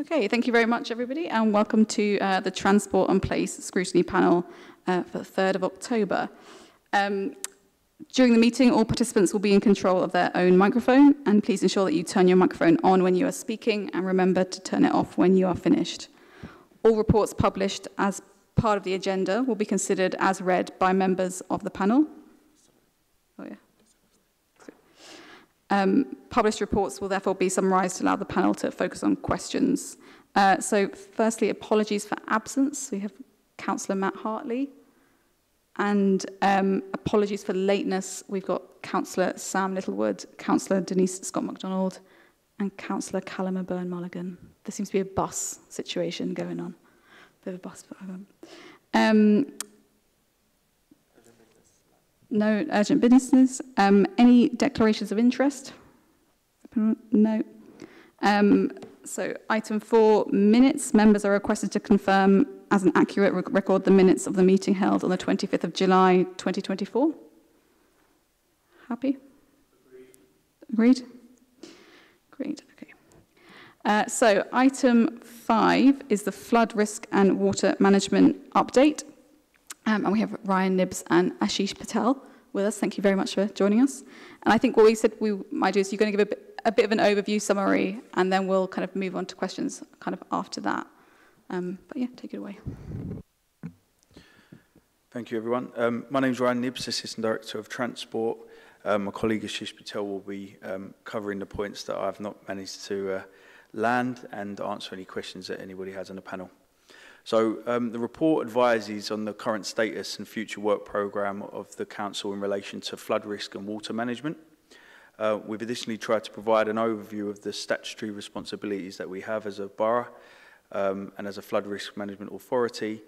Okay, thank you very much, everybody, and welcome to uh, the Transport and Place Scrutiny Panel uh, for the 3rd of October. Um, during the meeting, all participants will be in control of their own microphone, and please ensure that you turn your microphone on when you are speaking, and remember to turn it off when you are finished. All reports published as part of the agenda will be considered as read by members of the panel. Oh, yeah. Um, published reports will therefore be summarised to allow the panel to focus on questions. Uh, so firstly, apologies for absence. We have Councillor Matt Hartley. And um, apologies for lateness. We've got Councillor Sam Littlewood, Councillor Denise Scott MacDonald, and Councillor Callum Byrne Mulligan. There seems to be a bus situation going on. Bit of a bus. Um, um no urgent business. Um, any declarations of interest? No. Um, so item four, minutes. Members are requested to confirm as an accurate rec record the minutes of the meeting held on the 25th of July 2024. Happy? Agreed? Great, okay. Uh, so item five is the flood risk and water management update. Um, and we have Ryan Nibs and Ashish Patel with us. Thank you very much for joining us. And I think what we said we might do is you're going to give a bit, a bit of an overview summary, and then we'll kind of move on to questions kind of after that. Um, but yeah, take it away. Thank you, everyone. Um, my name is Ryan Nibs, Assistant Director of Transport. Um, my colleague Ashish Patel will be um, covering the points that I've not managed to uh, land and answer any questions that anybody has on the panel. So um, the report advises on the current status and future work programme of the Council in relation to flood risk and water management. Uh, we've additionally tried to provide an overview of the statutory responsibilities that we have as a borough um, and as a flood risk management authority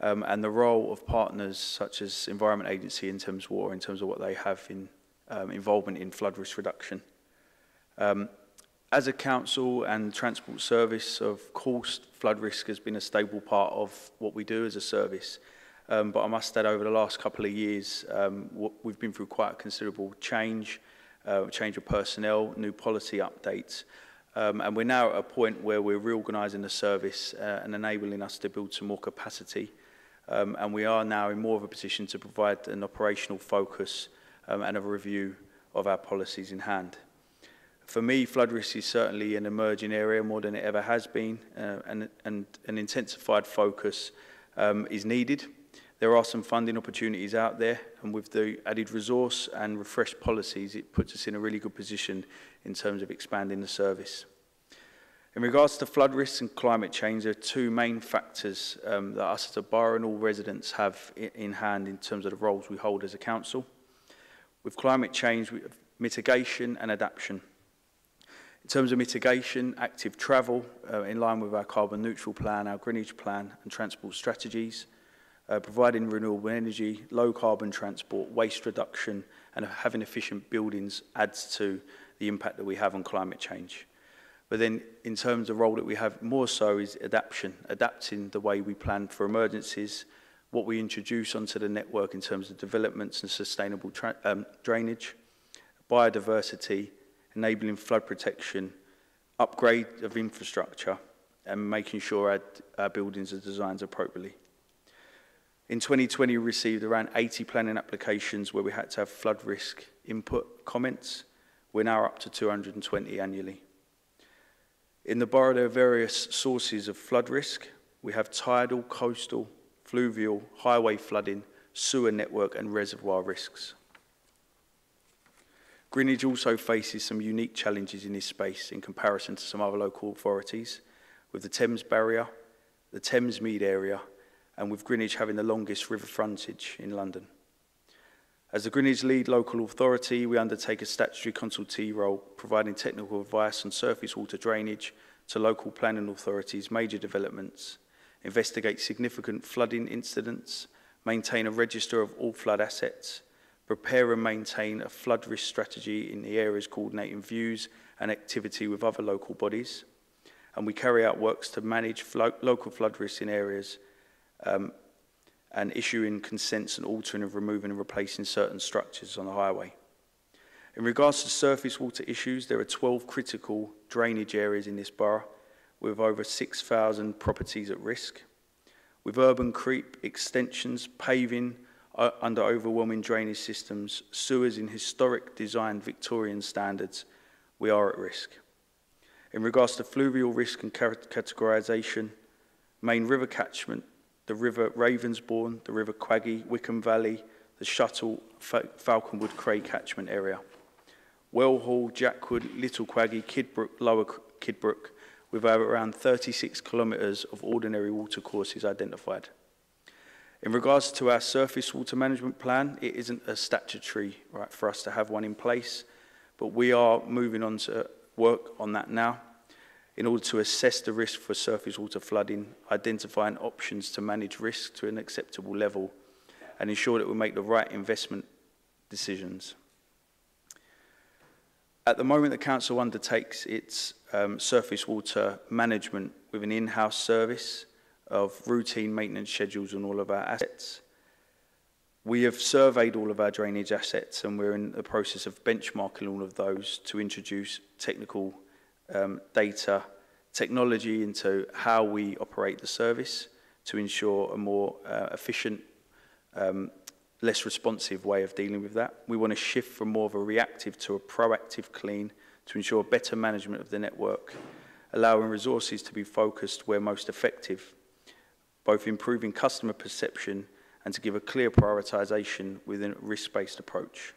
um, and the role of partners such as Environment Agency in terms of water, in terms of what they have in um, involvement in flood risk reduction. Um, As a council and transport service, of course, flood risk has been a stable part of what we do as a service. Um, but I must add, over the last couple of years, um, we've been through quite a considerable change, uh, change of personnel, new policy updates. Um, and we're now at a point where we're reorganising the service uh, and enabling us to build some more capacity. Um, and we are now in more of a position to provide an operational focus um, and a review of our policies in hand for me, flood risk is certainly an emerging area more than it ever has been, uh, and, and an intensified focus um, is needed. There are some funding opportunities out there, and with the added resource and refreshed policies, it puts us in a really good position in terms of expanding the service. In regards to flood risks and climate change, there are two main factors um, that us as a borough and all residents have in hand in terms of the roles we hold as a council. With climate change, we have mitigation and adaptation. In terms of mitigation, active travel uh, in line with our carbon neutral plan, our Greenwich plan and transport strategies, uh, providing renewable energy, low carbon transport, waste reduction and having efficient buildings adds to the impact that we have on climate change. But then in terms of role that we have more so is adaptation, adapting the way we plan for emergencies, what we introduce onto the network in terms of developments and sustainable um, drainage, biodiversity, enabling flood protection, upgrade of infrastructure, and making sure our, our buildings are designed appropriately. In 2020, we received around 80 planning applications where we had to have flood risk input comments. We're now up to 220 annually. In the borough, there are various sources of flood risk. We have tidal, coastal, fluvial, highway flooding, sewer network, and reservoir risks. Greenwich also faces some unique challenges in this space in comparison to some other local authorities, with the Thames Barrier, the Thamesmead area, and with Greenwich having the longest river frontage in London. As the Greenwich lead local authority, we undertake a statutory consultee role, providing technical advice on surface water drainage to local planning authorities, major developments, investigate significant flooding incidents, maintain a register of all flood assets, prepare and maintain a flood risk strategy in the areas coordinating views and activity with other local bodies. And we carry out works to manage flo local flood risks in areas um, and issuing consents and altering and removing and replacing certain structures on the highway. In regards to surface water issues, there are 12 critical drainage areas in this borough, with over 6,000 properties at risk. With urban creep, extensions, paving uh, under overwhelming drainage systems, sewers in historic designed Victorian standards, we are at risk. In regards to fluvial risk and categorisation, main river catchment, the river Ravensbourne, the river Quaggy, Wickham Valley, the Shuttle, Falconwood, Cray catchment area. Wellhall, Jackwood, Little Quaggy, Kidbrooke, Lower Kidbrooke, with around 36 kilometres of ordinary watercourses identified. In regards to our surface water management plan, it isn't a statutory right for us to have one in place, but we are moving on to work on that now in order to assess the risk for surface water flooding, identifying options to manage risk to an acceptable level, and ensure that we make the right investment decisions. At the moment, the Council undertakes its um, surface water management with an in-house service of routine maintenance schedules on all of our assets. We have surveyed all of our drainage assets and we're in the process of benchmarking all of those to introduce technical um, data, technology into how we operate the service to ensure a more uh, efficient, um, less responsive way of dealing with that. We want to shift from more of a reactive to a proactive clean to ensure better management of the network, allowing resources to be focused where most effective both improving customer perception and to give a clear prioritisation within a risk-based approach.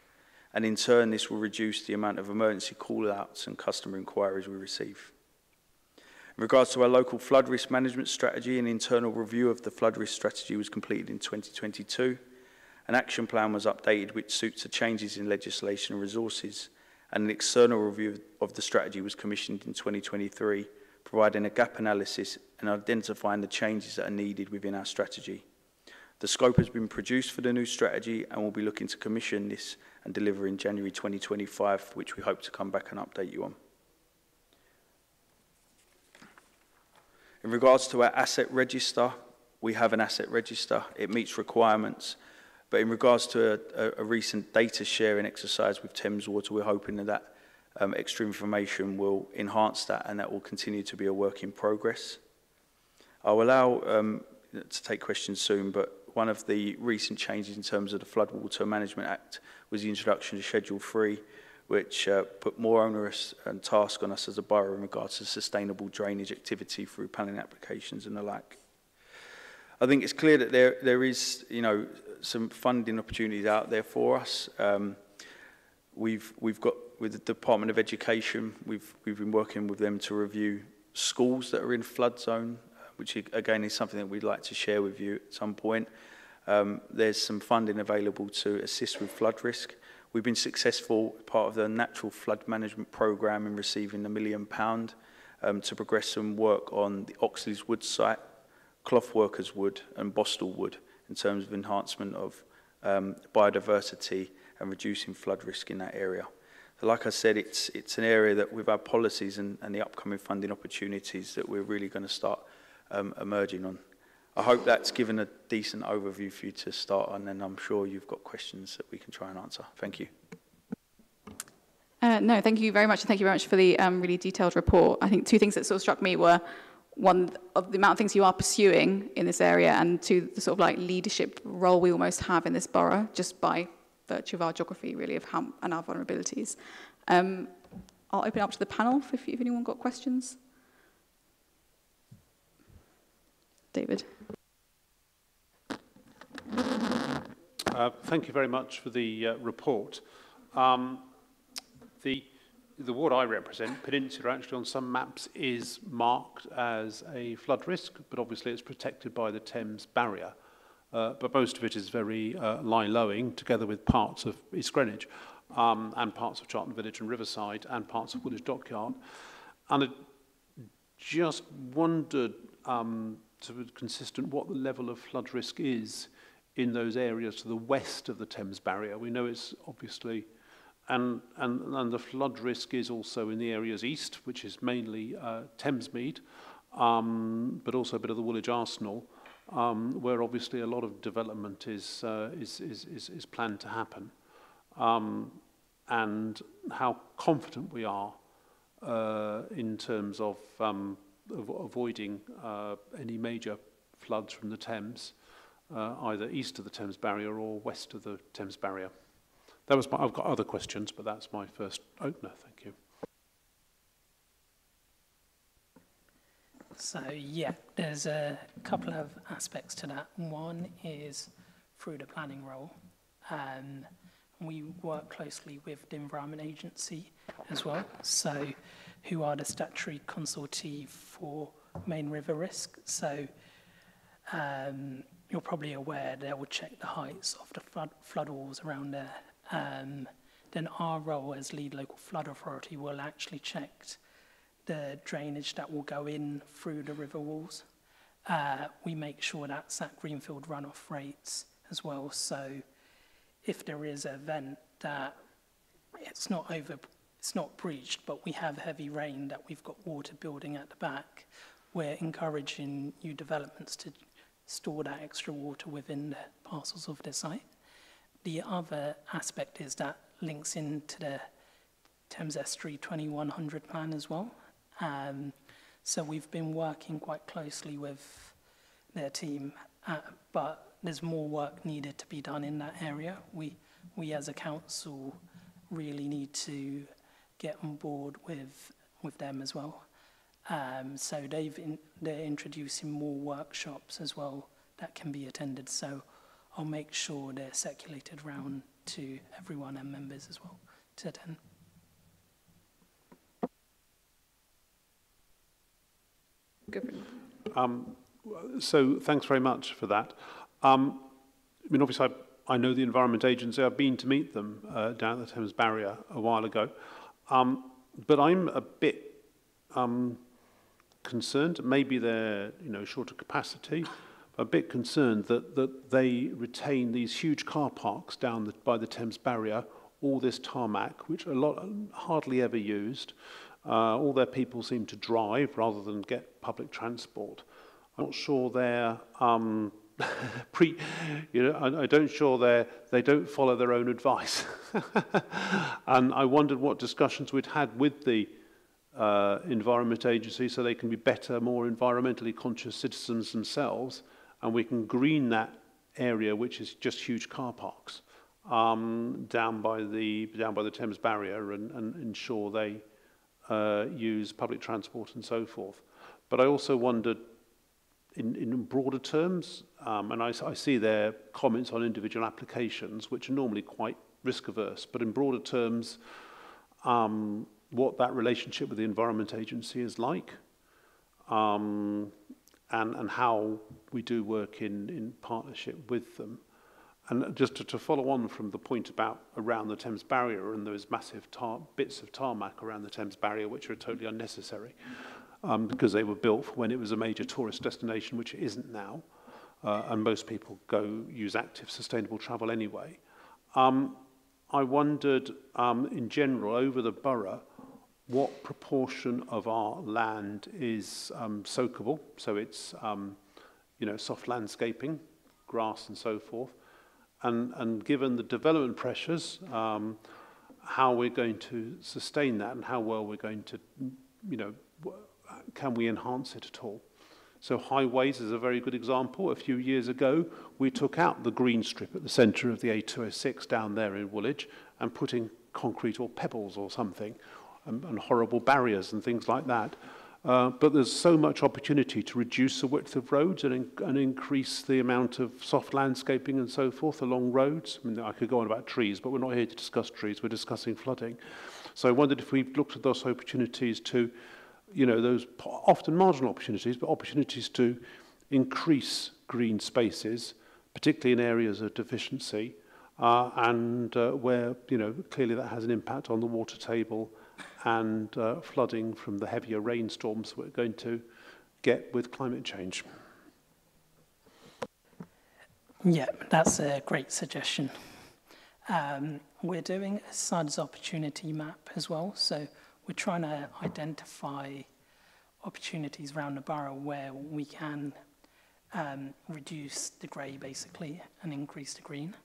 And in turn, this will reduce the amount of emergency call-outs and customer inquiries we receive. In regards to our local flood risk management strategy, an internal review of the flood risk strategy was completed in 2022. An action plan was updated which suits the changes in legislation and resources, and an external review of the strategy was commissioned in 2023 providing a gap analysis and identifying the changes that are needed within our strategy. The scope has been produced for the new strategy and we'll be looking to commission this and deliver in January 2025, which we hope to come back and update you on. In regards to our asset register, we have an asset register. It meets requirements. But in regards to a, a, a recent data sharing exercise with Thames Water, we're hoping that that um, extra information will enhance that and that will continue to be a work in progress. I'll allow um, to take questions soon, but one of the recent changes in terms of the Floodwater Management Act was the introduction of Schedule 3, which uh, put more onerous and task on us as a borough in regards to sustainable drainage activity through planning applications and the like. I think it's clear that there, there is you know, some funding opportunities out there for us. Um, we've, we've got, with the Department of Education, we've, we've been working with them to review schools that are in flood zone which again is something that we'd like to share with you at some point. Um, there's some funding available to assist with flood risk. We've been successful part of the natural flood management program in receiving a million pound um, to progress some work on the Oxleas Wood site, Clothworkers Wood and Bostall Wood in terms of enhancement of um, biodiversity and reducing flood risk in that area. So like I said, it's, it's an area that with our policies and, and the upcoming funding opportunities that we're really going to start um, emerging on. I hope that's given a decent overview for you to start on, and I'm sure you've got questions that we can try and answer. Thank you. Uh, no, thank you very much. And Thank you very much for the um, really detailed report. I think two things that sort of struck me were one of the amount of things you are pursuing in this area, and two, the sort of like leadership role we almost have in this borough just by virtue of our geography, really, of how, and our vulnerabilities. Um, I'll open up to the panel if, if anyone got questions. David. Uh, thank you very much for the uh, report. Um, the, the ward I represent, Peninsula, actually on some maps is marked as a flood risk, but obviously it's protected by the Thames barrier. uh, but most of it is very uh, lie-lowing, together with parts of East Greenwich um, and parts of Charlton Village and Riverside and parts of Woolwich Dockyard. And I just wondered, um, sort of consistent, what the level of flood risk is in those areas to the west of the Thames barrier. We know it's obviously, and, and, and the flood risk is also in the areas east, which is mainly uh, Thamesmead, um, but also a bit of the Woolwich Arsenal um, where obviously a lot of development is, uh, is, is, is, is planned to happen, um, and how confident we are uh, in terms of um, avoiding uh, any major floods from the Thames, uh, either east of the Thames barrier or west of the Thames barrier. That was my, I've got other questions, but that's my first opener. Thank you. So yeah, there's a couple of aspects to that. One is through the planning role. Um, we work closely with the Environment Agency as well, so who are the statutory consultee for main river risk. So um, you're probably aware they will check the heights of the flood, flood walls around there. Um, then our role as lead local flood authority will actually check the drainage that will go in through the river walls. Uh, we make sure that's at Greenfield runoff rates as well. So if there is an event that it's not over, it's not breached, but we have heavy rain that we've got water building at the back, we're encouraging new developments to store that extra water within the parcels of the site. The other aspect is that links into the Thames Estuary 2100 plan as well. Um, so we've been working quite closely with their team, uh, but there's more work needed to be done in that area. We, we as a council really need to get on board with, with them as well. Um, so they've in, they're introducing more workshops as well that can be attended. So I'll make sure they're circulated around to everyone and members as well to attend. Good. Um, so thanks very much for that. Um, I mean, obviously, I, I know the Environment Agency. I've been to meet them uh, down at the Thames Barrier a while ago. Um, but I'm a bit um, concerned, maybe they're you know, short of capacity, a bit concerned that, that they retain these huge car parks down the, by the Thames barrier, all this tarmac, which a lot hardly ever used. Uh, all their people seem to drive rather than get public transport. I'm not sure they're um, pre, you know, I, I don't sure they they don't follow their own advice. and I wondered what discussions we'd had with the uh, Environment Agency so they can be better, more environmentally conscious citizens themselves, and we can green that area, which is just huge car parks, um, down by the down by the Thames Barrier, and, and ensure they uh, use public transport and so forth. But I also wondered, in, in broader terms, um, and I, I see their comments on individual applications, which are normally quite risk averse, but in broader terms, um, what that relationship with the Environment Agency is like, um, and, and how we do work in, in partnership with them. And just to, to follow on from the point about around the Thames Barrier and those massive tar, bits of tarmac around the Thames Barrier, which are totally unnecessary, um, because they were built for when it was a major tourist destination, which it isn't now. Uh, and most people go use active sustainable travel anyway. Um, I wondered, um, in general, over the borough, what proportion of our land is um, soakable, so it's um, you know soft landscaping, grass and so forth, and and given the development pressures, um, how we're going to sustain that and how well we're going to you know can we enhance it at all? So highways is a very good example. A few years ago, we took out the green strip at the centre of the A206 down there in Woolwich and put in concrete or pebbles or something and, and horrible barriers and things like that. Uh, but there's so much opportunity to reduce the width of roads and, in, and increase the amount of soft landscaping and so forth along roads. I mean, I could go on about trees, but we're not here to discuss trees, we're discussing flooding. So I wondered if we've looked at those opportunities to you know, those often marginal opportunities, but opportunities to increase green spaces, particularly in areas of deficiency, uh, and uh, where, you know, clearly that has an impact on the water table and uh, flooding from the heavier rainstorms we're going to get with climate change. Yeah, that's a great suggestion. Um, we're doing a SUDS opportunity map as well, so we're trying to identify opportunities around the borough where we can um, reduce the grey basically and increase the green.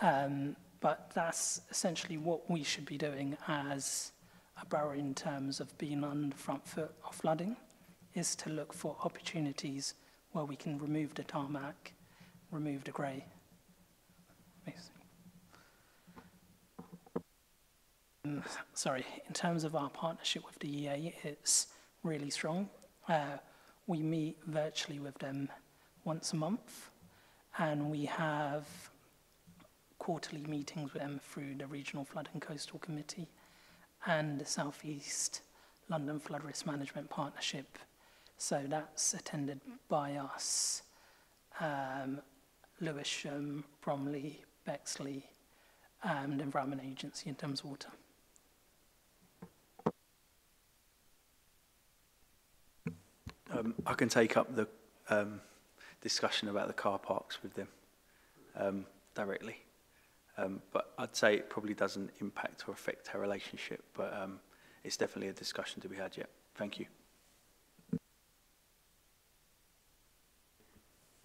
Um, but that's essentially what we should be doing as a borough in terms of being on the front foot of flooding, is to look for opportunities where we can remove the tarmac, remove the grey. Basically. Sorry, in terms of our partnership with the EA, it's really strong. Uh, we meet virtually with them once a month, and we have quarterly meetings with them through the Regional Flood and Coastal Committee and the Southeast London Flood Risk Management Partnership. So that's attended by us, um, Lewisham, Bromley, Bexley, and the Environment Agency in Thames Water. Um, I can take up the um, discussion about the car parks with them um, directly. Um, but I'd say it probably doesn't impact or affect her relationship, but um, it's definitely a discussion to be had yet. Thank you.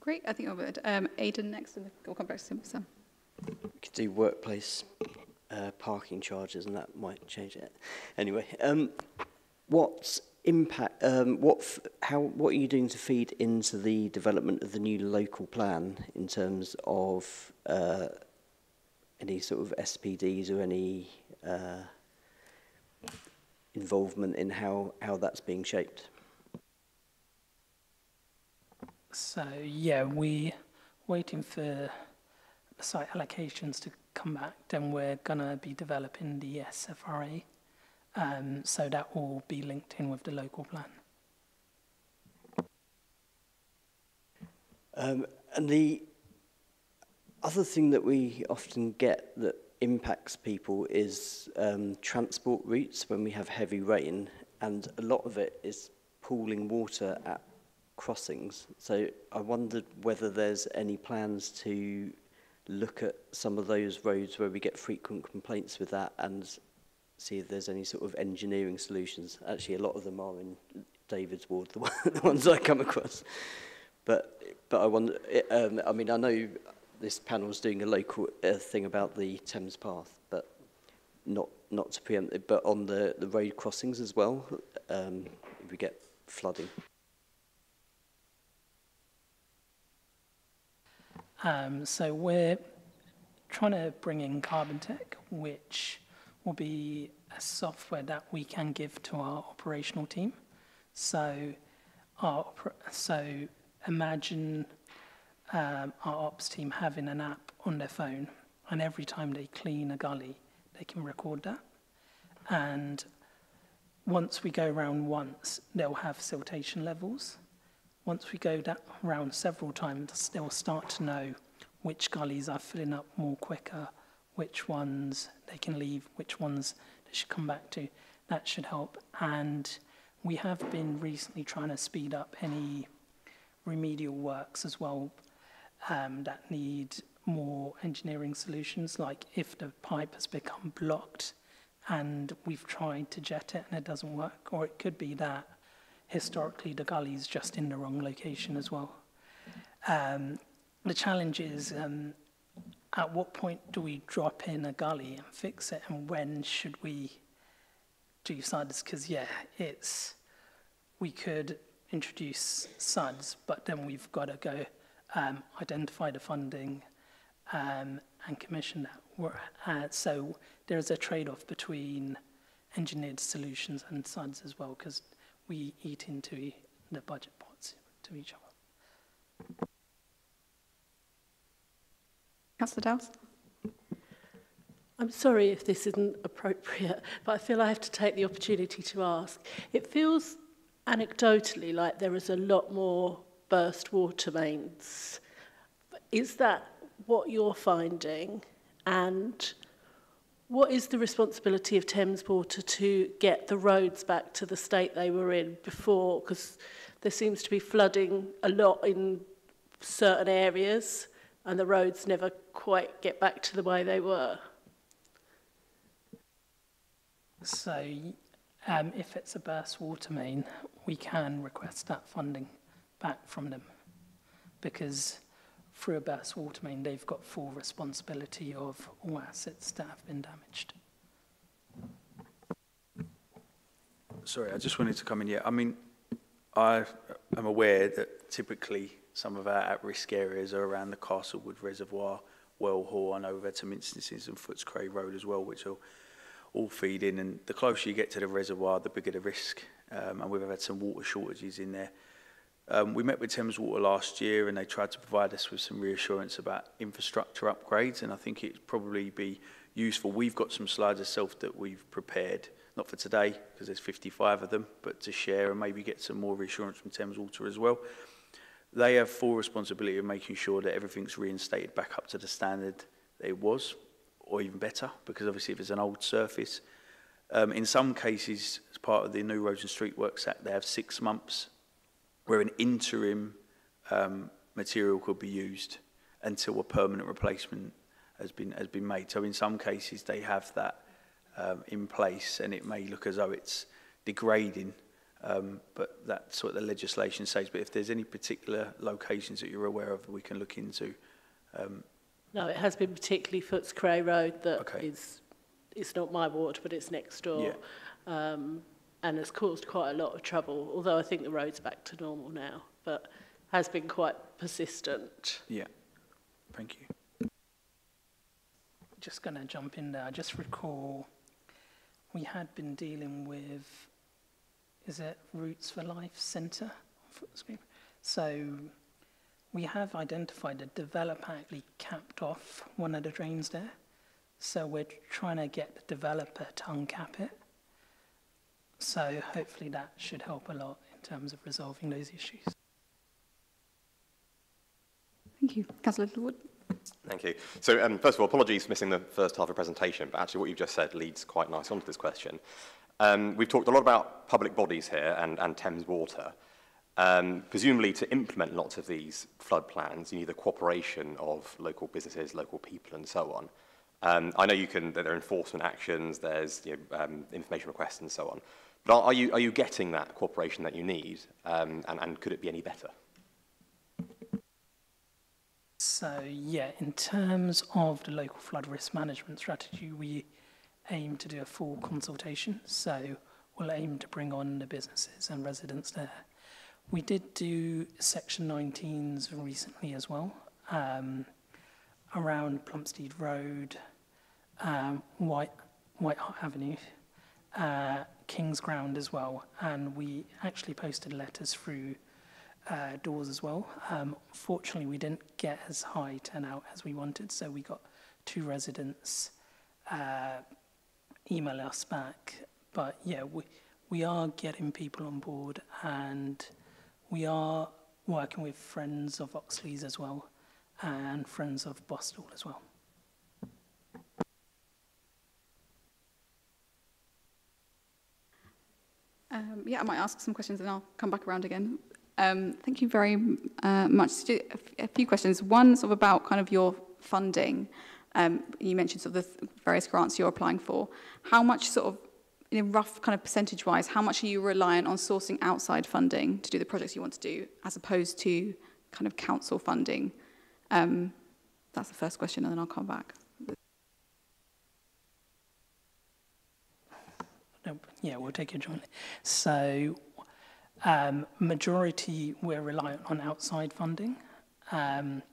Great, I think I'm. Um, Aidan next, and we'll come back to Sam. We could do workplace uh, parking charges, and that might change it. Anyway, um, what impact? Um, what? How? What are you doing to feed into the development of the new local plan in terms of uh, any sort of SPDs or any uh, involvement in how how that's being shaped? So yeah, we waiting for site allocations to come back. Then we're gonna be developing the SFRA, um, so that will be linked in with the local plan. Um, and the other thing that we often get that impacts people is um, transport routes when we have heavy rain, and a lot of it is pooling water at crossings. So I wondered whether there's any plans to look at some of those roads where we get frequent complaints with that and see if there's any sort of engineering solutions. Actually, a lot of them are in David's ward, the, one, the ones I come across. But but I wonder. It, um, I mean, I know this panel is doing a local uh, thing about the Thames Path, but not not to preempt it, but on the the road crossings as well. Um, if we get flooding. Um, so we're trying to bring in carbon tech, which will be a software that we can give to our operational team. So, our, so imagine um, our ops team having an app on their phone, and every time they clean a gully, they can record that. And once we go around once, they'll have siltation levels. Once we go that round several times, they'll start to know which gullies are filling up more quicker, which ones they can leave, which ones they should come back to. That should help. And we have been recently trying to speed up any remedial works as well um, that need more engineering solutions, like if the pipe has become blocked and we've tried to jet it and it doesn't work, or it could be that historically the gully's just in the wrong location as well. Um, the challenge is um, at what point do we drop in a gully and fix it, and when should we do SUDS? Because yeah, it's we could introduce SUDS, but then we've got to go um, identify the funding um, and commission that. At. So there's a trade-off between engineered solutions and SUDS as well, because we eat into the budget pots to each other. Councillor Dowse? I'm sorry if this isn't appropriate, but I feel I have to take the opportunity to ask. It feels anecdotally like there is a lot more burst water mains. Is that what you're finding? And what is the responsibility of Thames Water to get the roads back to the state they were in before? Because there seems to be flooding a lot in certain areas and the roads never quite get back to the way they were. So um, if it's a burst water main, we can request that funding back from them because through a burst water main, they've got full responsibility of all assets that have been damaged. Sorry, I just wanted to come in. Yeah, I mean, I am aware that typically some of our at-risk areas are around the Castlewood Reservoir, Well Hall. I know we've had some instances in Footscray Road as well, which will all feed in. And the closer you get to the reservoir, the bigger the risk. Um, and we've had some water shortages in there. Um, we met with Thames Water last year and they tried to provide us with some reassurance about infrastructure upgrades. And I think it'd probably be useful. We've got some slides ourselves that we've prepared, not for today, because there's 55 of them, but to share and maybe get some more reassurance from Thames Water as well. They have full responsibility of making sure that everything's reinstated back up to the standard that it was, or even better, because obviously if it's an old surface, um, in some cases, as part of the New Roads and Street Works Act, they have six months where an interim um, material could be used until a permanent replacement has been has been made. So in some cases they have that um, in place, and it may look as though it's degrading, um, but that's what the legislation says. But if there's any particular locations that you're aware of, we can look into. Um, No, it has been particularly Footscray Road that Okay. is, it's not my ward, but it's next door. Um, and has caused quite a lot of trouble, although I think the road's back to normal now, but has been quite persistent. yeah, thank you. Just going to jump in there. I just recall we had been dealing with, is it Roots for Life Centre? So we have identified a developer actually capped off one of the drains there. So we're trying to get the developer to uncap it. So hopefully that should help a lot in terms of resolving those issues. Thank you. Councillor Littlewood. Thank you. So, um, first of all, apologies for missing the first half of the presentation, but actually what you've just said leads quite nicely onto this question. Um, we've talked a lot about public bodies here and, and Thames Water. Um, presumably to implement lots of these flood plans, you need the cooperation of local businesses, local people and so on. Um, I know you can, there are enforcement actions, there's you know, um, information requests and so on. But are, are, you, are you getting that cooperation that you need um, and, and could it be any better? So yeah, in terms of the local flood risk management strategy, we aim to do a full consultation. So we'll aim to bring on the businesses and residents there. We did do Section 19s recently as well, um, around Plumstead Road, um, White, Hart Avenue, uh, King's Ground as well. And we actually posted letters through uh, doors as well. Um, fortunately, we didn't get as high turnout as we wanted, so we got two residents uh, email us back. But yeah, we, we are getting people on board and we are working with friends of Oxleas as well and friends of Bostall as well. Um, yeah, I might ask some questions and I'll come back around again. Um, thank you very uh, much. A few questions. One sort of about kind of your funding. Um, you mentioned sort of the various grants you're applying for. How much sort of, in a rough kind of percentage-wise, how much are you reliant on sourcing outside funding to do the projects you want to do, as opposed to kind of council funding? Um, that's the first question, and then I'll come back. Yeah, we'll take it jointly. So, um, majority we're reliant on outside funding. Um,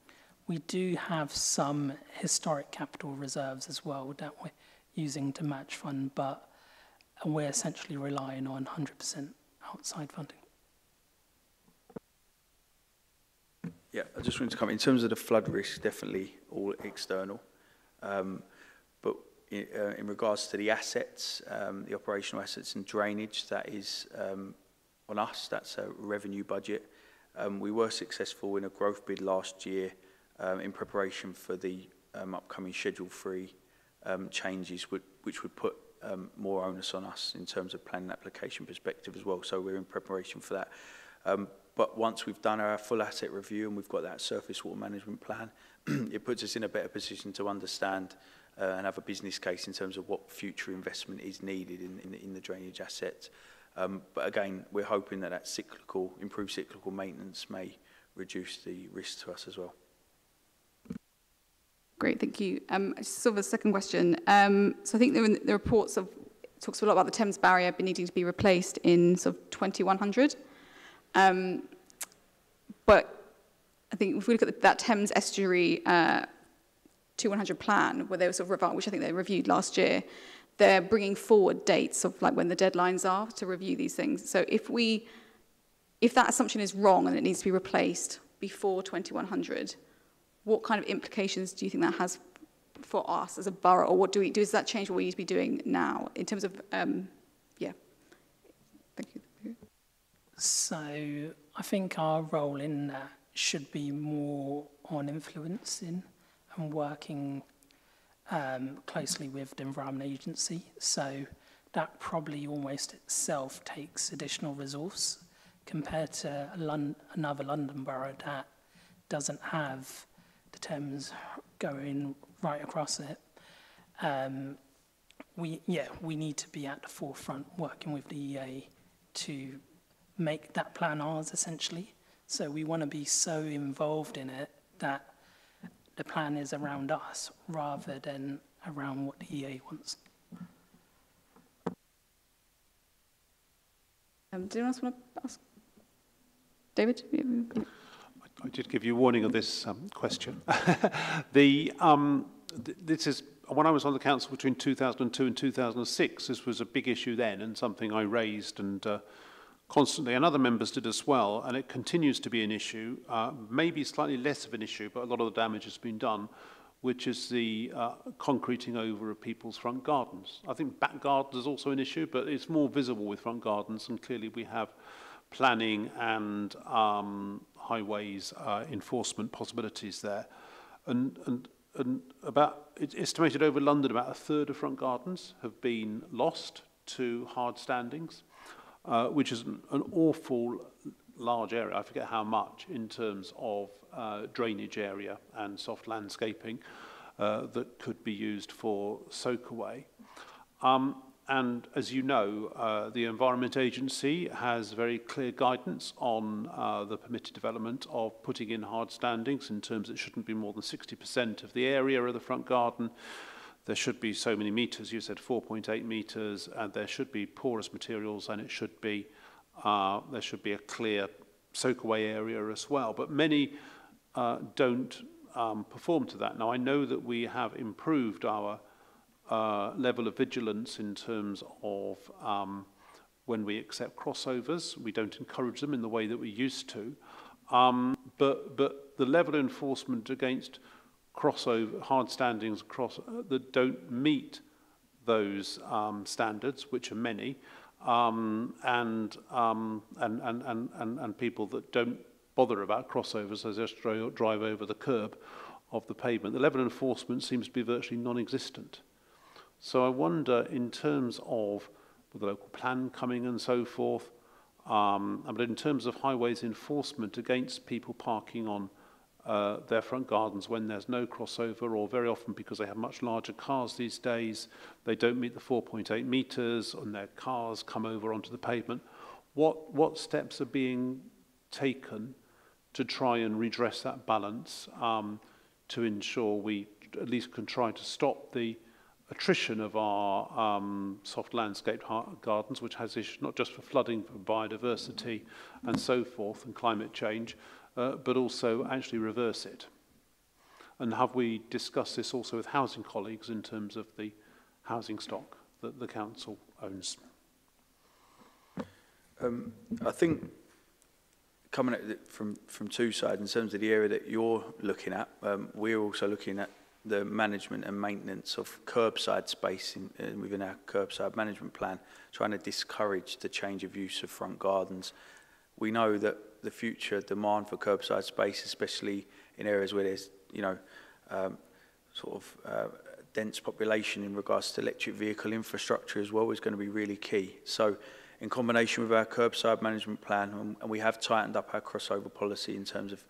we do have some historic capital reserves as well that we're using to match fund, but we're essentially relying on 100% outside funding. Yeah, I just wanted to come in terms of the flood risk, definitely all external. Um, but in, uh, in regards to the assets, um, the operational assets and drainage, that is um, on us. That's a revenue budget. Um, we were successful in a growth bid last year um, in preparation for the um, upcoming Schedule 3 um, changes, which, which would put um, more onus on us in terms of planning application perspective as well. So we're in preparation for that. Um, but once we've done our full asset review and we've got that surface water management plan, it puts us in a better position to understand uh, and have a business case in terms of what future investment is needed in, in, in the drainage assets. Um, but again, we're hoping that that cyclical, improved cyclical maintenance may reduce the risk to us as well. Great, thank you. Um, sort of a second question. Um, so I think the, the reports of talks a lot about the Thames barrier needing to be replaced in sort of 2100. Um, but I think if we look at that Thames Estuary uh, 200 plan, where they were sort of revised, which I think they reviewed last year, they're bringing forward dates of like when the deadlines are to review these things. So if we, if that assumption is wrong and it needs to be replaced before 2100, what kind of implications do you think that has for us as a borough, or what do we do? does that change what we need to be doing now in terms of um, yeah? Thank you. So I think our role in that should be more on influencing and working um, closely with the Environment Agency. So that probably almost itself takes additional resource compared to Lon another London borough that doesn't have the Thames going right across it. Um, we, yeah, we need to be at the forefront working with the EA to make that plan ours essentially. So we want to be so involved in it that the plan is around us rather than around what the EA wants. Um, do anyone else want to ask? David? I did give you warning of this um, question. the, um, th this is when I was on the council between 2002 and 2006. This was a big issue then, and something I raised and uh, constantly, and other members did as well. And it continues to be an issue, uh, maybe slightly less of an issue, but a lot of the damage has been done, which is the uh, concreting over of people's front gardens. I think back gardens is also an issue, but it's more visible with front gardens, and clearly we have planning and um, highways uh, enforcement possibilities there. And, and, and about, it's estimated over London, about a third of front gardens have been lost to hard standings, uh, which is an, an awful large area. I forget how much in terms of uh, drainage area and soft landscaping uh, that could be used for soak away. Um, and as you know, uh, the Environment Agency has very clear guidance on uh, the permitted development of putting in hard standings in terms it shouldn't be more than 60% of the area of the front garden. There should be so many meters, you said 4.8 meters, and there should be porous materials and it should be, uh, there should be a clear soakaway area as well. But many uh, don't um, perform to that. Now, I know that we have improved our level of vigilance in terms of um, when we accept crossovers. We don't encourage them in the way that we used to. Um, but, but the level of enforcement against crossover, hard standings cross, uh, that don't meet those um, standards, which are many, um, and, um, and, and, and, and, and people that don't bother about crossovers, as they just drive over the curb of the pavement. The level of enforcement seems to be virtually non-existent. So I wonder, in terms of the local plan coming and so forth, um, but in terms of highways enforcement against people parking on uh, their front gardens when there's no crossover or very often because they have much larger cars these days, they don't meet the 4.8 metres and their cars come over onto the pavement. What, what steps are being taken to try and redress that balance um, to ensure we at least can try to stop the attrition of our um, soft landscape gardens, which has issues not just for flooding, for biodiversity and so forth, and climate change, uh, but also actually reverse it. And have we discussed this also with housing colleagues in terms of the housing stock that the council owns? Um, I think coming at it from, from two sides, in terms of the area that you're looking at, um, we're also looking at the management and maintenance of curbside space in, uh, within our curbside management plan, trying to discourage the change of use of front gardens. We know that the future demand for curbside space, especially in areas where there's, you know, um, sort of uh, dense population in regards to electric vehicle infrastructure as well, is going to be really key. So in combination with our curbside management plan, and, and we have tightened up our crossover policy in terms of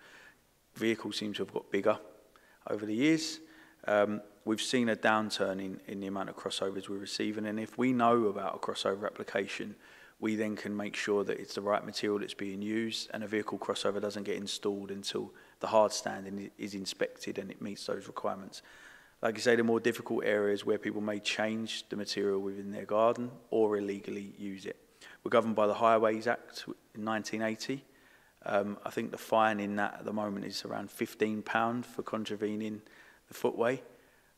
vehicles seem to have got bigger over the years. um, we've seen a downturn in, in the amount of crossovers we're receiving. And if we know about a crossover application, we then can make sure that it's the right material that's being used and a vehicle crossover doesn't get installed until the hard standing is inspected and it meets those requirements. Like I say, the more difficult areas where people may change the material within their garden or illegally use it. We're governed by the Highways Act in 1980. Um, I think the fine in that at the moment is around £15 for contravening the footway.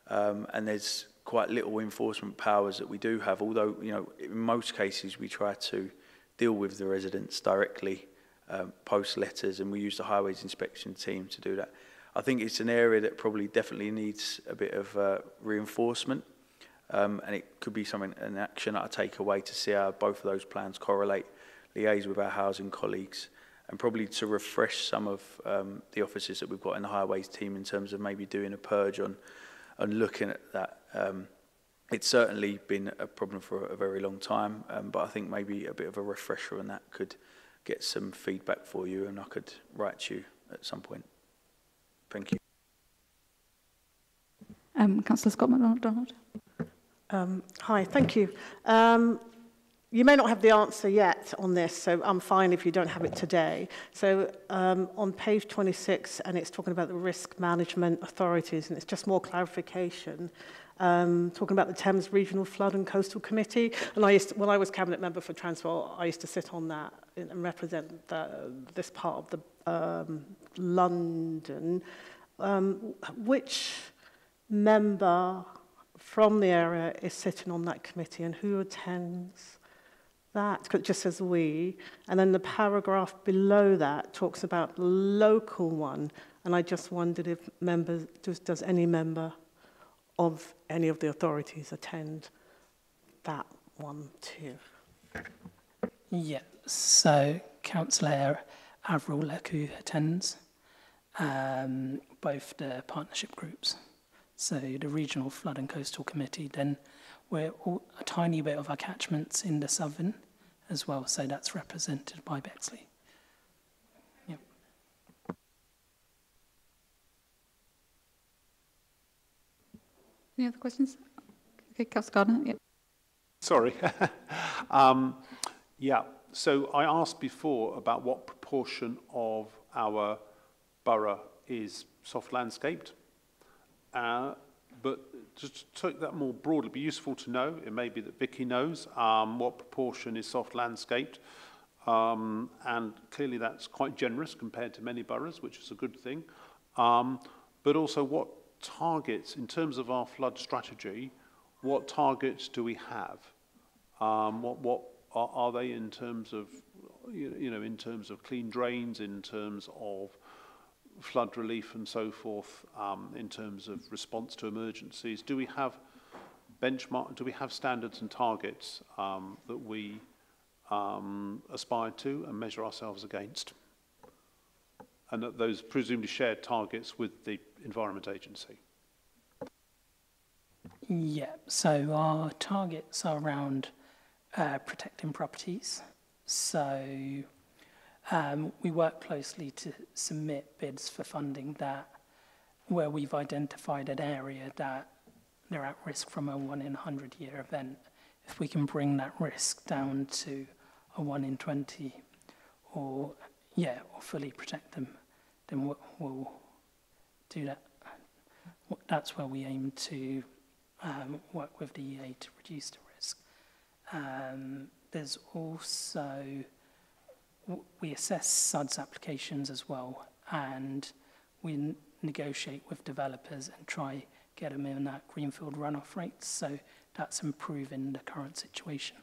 Um, and there's quite little enforcement powers that we do have, although, you know, in most cases we try to deal with the residents directly, um, post letters, and we use the highways inspection team to do that. I think it's an area that probably definitely needs a bit of uh, reinforcement, um, and it could be something, an action that I take away to see how both of those plans correlate, liaise with our housing colleagues, and probably to refresh some of um, the offices that we've got in the highways team in terms of maybe doing a purge on, on looking at that. Um, it's certainly been a problem for a very long time, um, but I think maybe a bit of a refresher on that could get some feedback for you and I could write to you at some point. Thank you. Um, Councillor Scott McDonald. Um, hi, thank you. Um, you may not have the answer yet on this, so I'm fine if you don't have it today. So um, on page 26, and it's talking about the risk management authorities, and it's just more clarification. Um, talking about the Thames Regional Flood and Coastal Committee, and I used to, when I was cabinet member for Transport, I used to sit on that and represent the, this part of the um, London. Um, which member from the area is sitting on that committee, and who attends? That? Just says we. And then the paragraph below that talks about the local one. And I just wondered if members, does, does any member of any of the authorities attend that one too? Yeah, so Councillor Averil Lekau attends um, both the partnership groups. So the Regional Flood and Coastal Committee, then we're all, a tiny bit of our catchments in the southern as well, so that's represented by Bexley. Yep. Any other questions? Okay, Councillor Gardner. Yep. Sorry. um, yeah, so I asked before about what proportion of our borough is soft landscaped. Uh, but to take that more broadly, It'd be useful to know, it may be that Vicky knows, um, what proportion is soft landscaped. Um, and clearly that's quite generous compared to many boroughs, which is a good thing. Um, but also what targets, in terms of our flood strategy, what targets do we have? Um, what what are, are they in terms of, you know, in terms of clean drains, in terms of flood relief and so forth, um, in terms of response to emergencies? Do we have benchmark? Do we have standards and targets um, that we um, aspire to and measure ourselves against? And that those presumably shared targets with the Environment Agency. Yeah, so our targets are around uh, protecting properties. So um, we work closely to submit bids for funding that where we've identified an area that they're at risk from a one in 100 year event. If we can bring that risk down to a one in 20 or, yeah, or fully protect them, then we'll, we'll do that. That's where we aim to um, work with the EA to reduce the risk. Um, there's also, we assess SUDS applications as well, and we negotiate with developers and try get them in that greenfield runoff rate. So that's improving the current situation.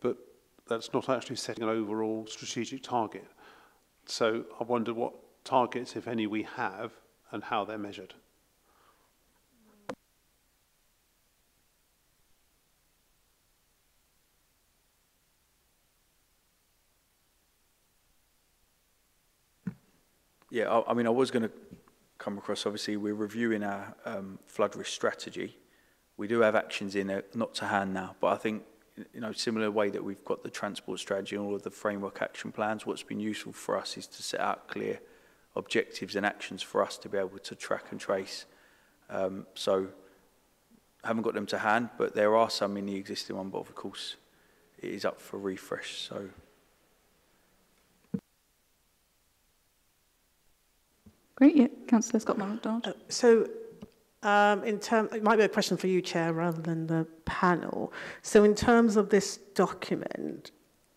But that's not actually setting an overall strategic target. So I wonder what targets, if any, we have and how they're measured. Yeah, I, I mean, I was going to come across, obviously, we're reviewing our um, flood risk strategy. We do have actions in it, not to hand now, but I think, you know, similar way that we've got the transport strategy and all of the framework action plans, what's been useful for us is to set out clear objectives and actions for us to be able to track and trace. Um, so haven't got them to hand, but there are some in the existing one, but of course it is up for refresh. So Great, yeah. Councillor Scott MacDonald. Uh, so um, in term, it might be a question for you, Chair, rather than the panel. So in terms of this document,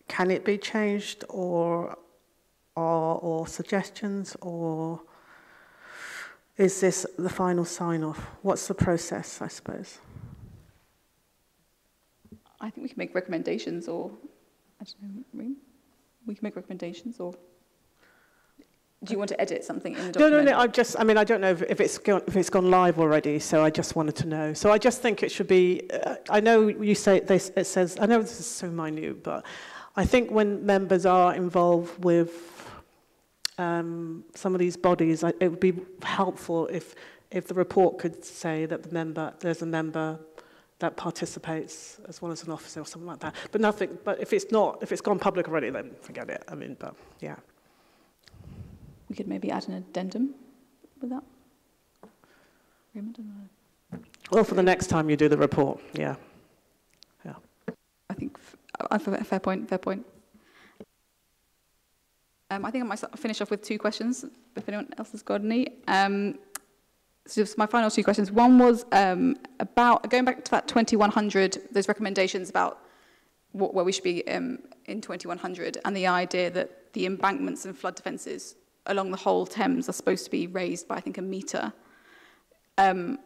can it be changed or or, or suggestions, or is this the final sign-off? What's the process, I suppose? I think we can make recommendations or, I don't know, we can make recommendations or, do you want to edit something in the No, document? no, no. I just, I mean, I don't know if, if it's gone, if it's gone live already, so I just wanted to know. So I just think it should be. Uh, I know you say this. It says. I know this is so minute, but I think when members are involved with um, some of these bodies, I, it would be helpful if if the report could say that the member there's a member that participates as well as an officer or something like that. But nothing. But if it's not, if it's gone public already, then forget it. I mean, but yeah. We could maybe add an addendum with that. Raymond, I don't know. Well, for the next time you do the report, yeah. Yeah. I think, uh, fair fair point, fair point. Um, I think I might finish off with two questions, if anyone else has got any. Um, so my final two questions. One was um, about, going back to that 2100, those recommendations about what, where we should be um, in 2100, and the idea that the embankments and flood defences along the whole Thames are supposed to be raised by, I think, a metre. Um,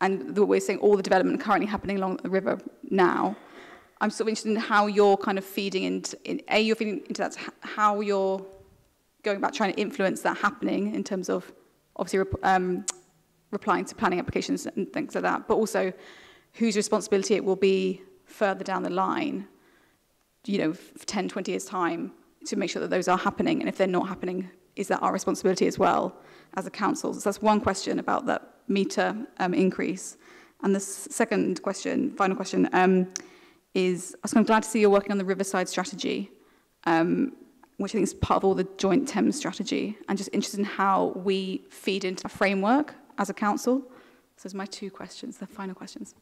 and the, we're saying all the development currently happening along the river now. I'm sort of interested in how you're kind of feeding into, in, A, you're feeding into that, how you're going about trying to influence that happening in terms of obviously rep, um, replying to planning applications and things like that, but also whose responsibility it will be further down the line, you know, f- 10, 20 years' time, to make sure that those are happening. And if they're not happening, is that our responsibility as well as a council? So that's one question about that meter um, increase. And the second question, final question, um, is I was kind of glad to see you're working on the Riverside strategy, um, which I think is part of all the joint Thames strategy, and just interested in how we feed into a framework as a council. So those are my two questions, the final questions.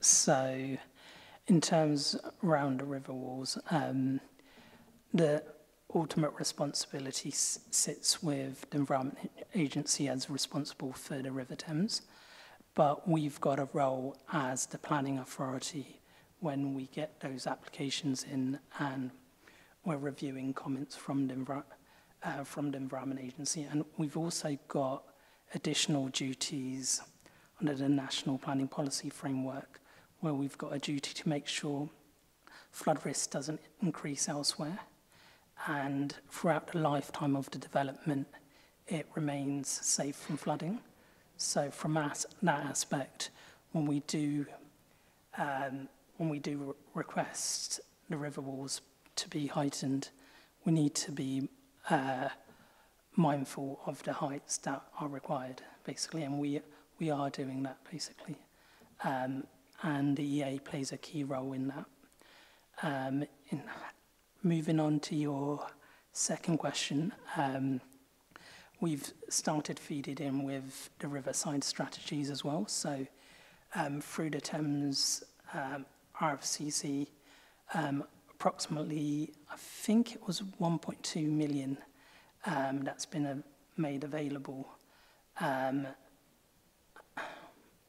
So, in terms around the river walls, um, the ultimate responsibility sits with the Environment Agency as responsible for the River Thames, but we've got a role as the planning authority when we get those applications in and we're reviewing comments from the, uh, from the Environment Agency. And we've also got additional duties under the National Planning Policy Framework where we've got a duty to make sure flood risk doesn't increase elsewhere. And throughout the lifetime of the development, it remains safe from flooding. So from as, that aspect, when we do, um, when we do re- request the river walls to be heightened, we need to be uh, mindful of the heights that are required, basically, and we we are doing that basically, um, and the EA plays a key role in that. Um, in moving on to your second question, um, we've started feeding in with the Riverside strategies as well. So um, through the Thames um, RFCC, um, approximately, I think it was 1.2 million um, that's been uh, made available.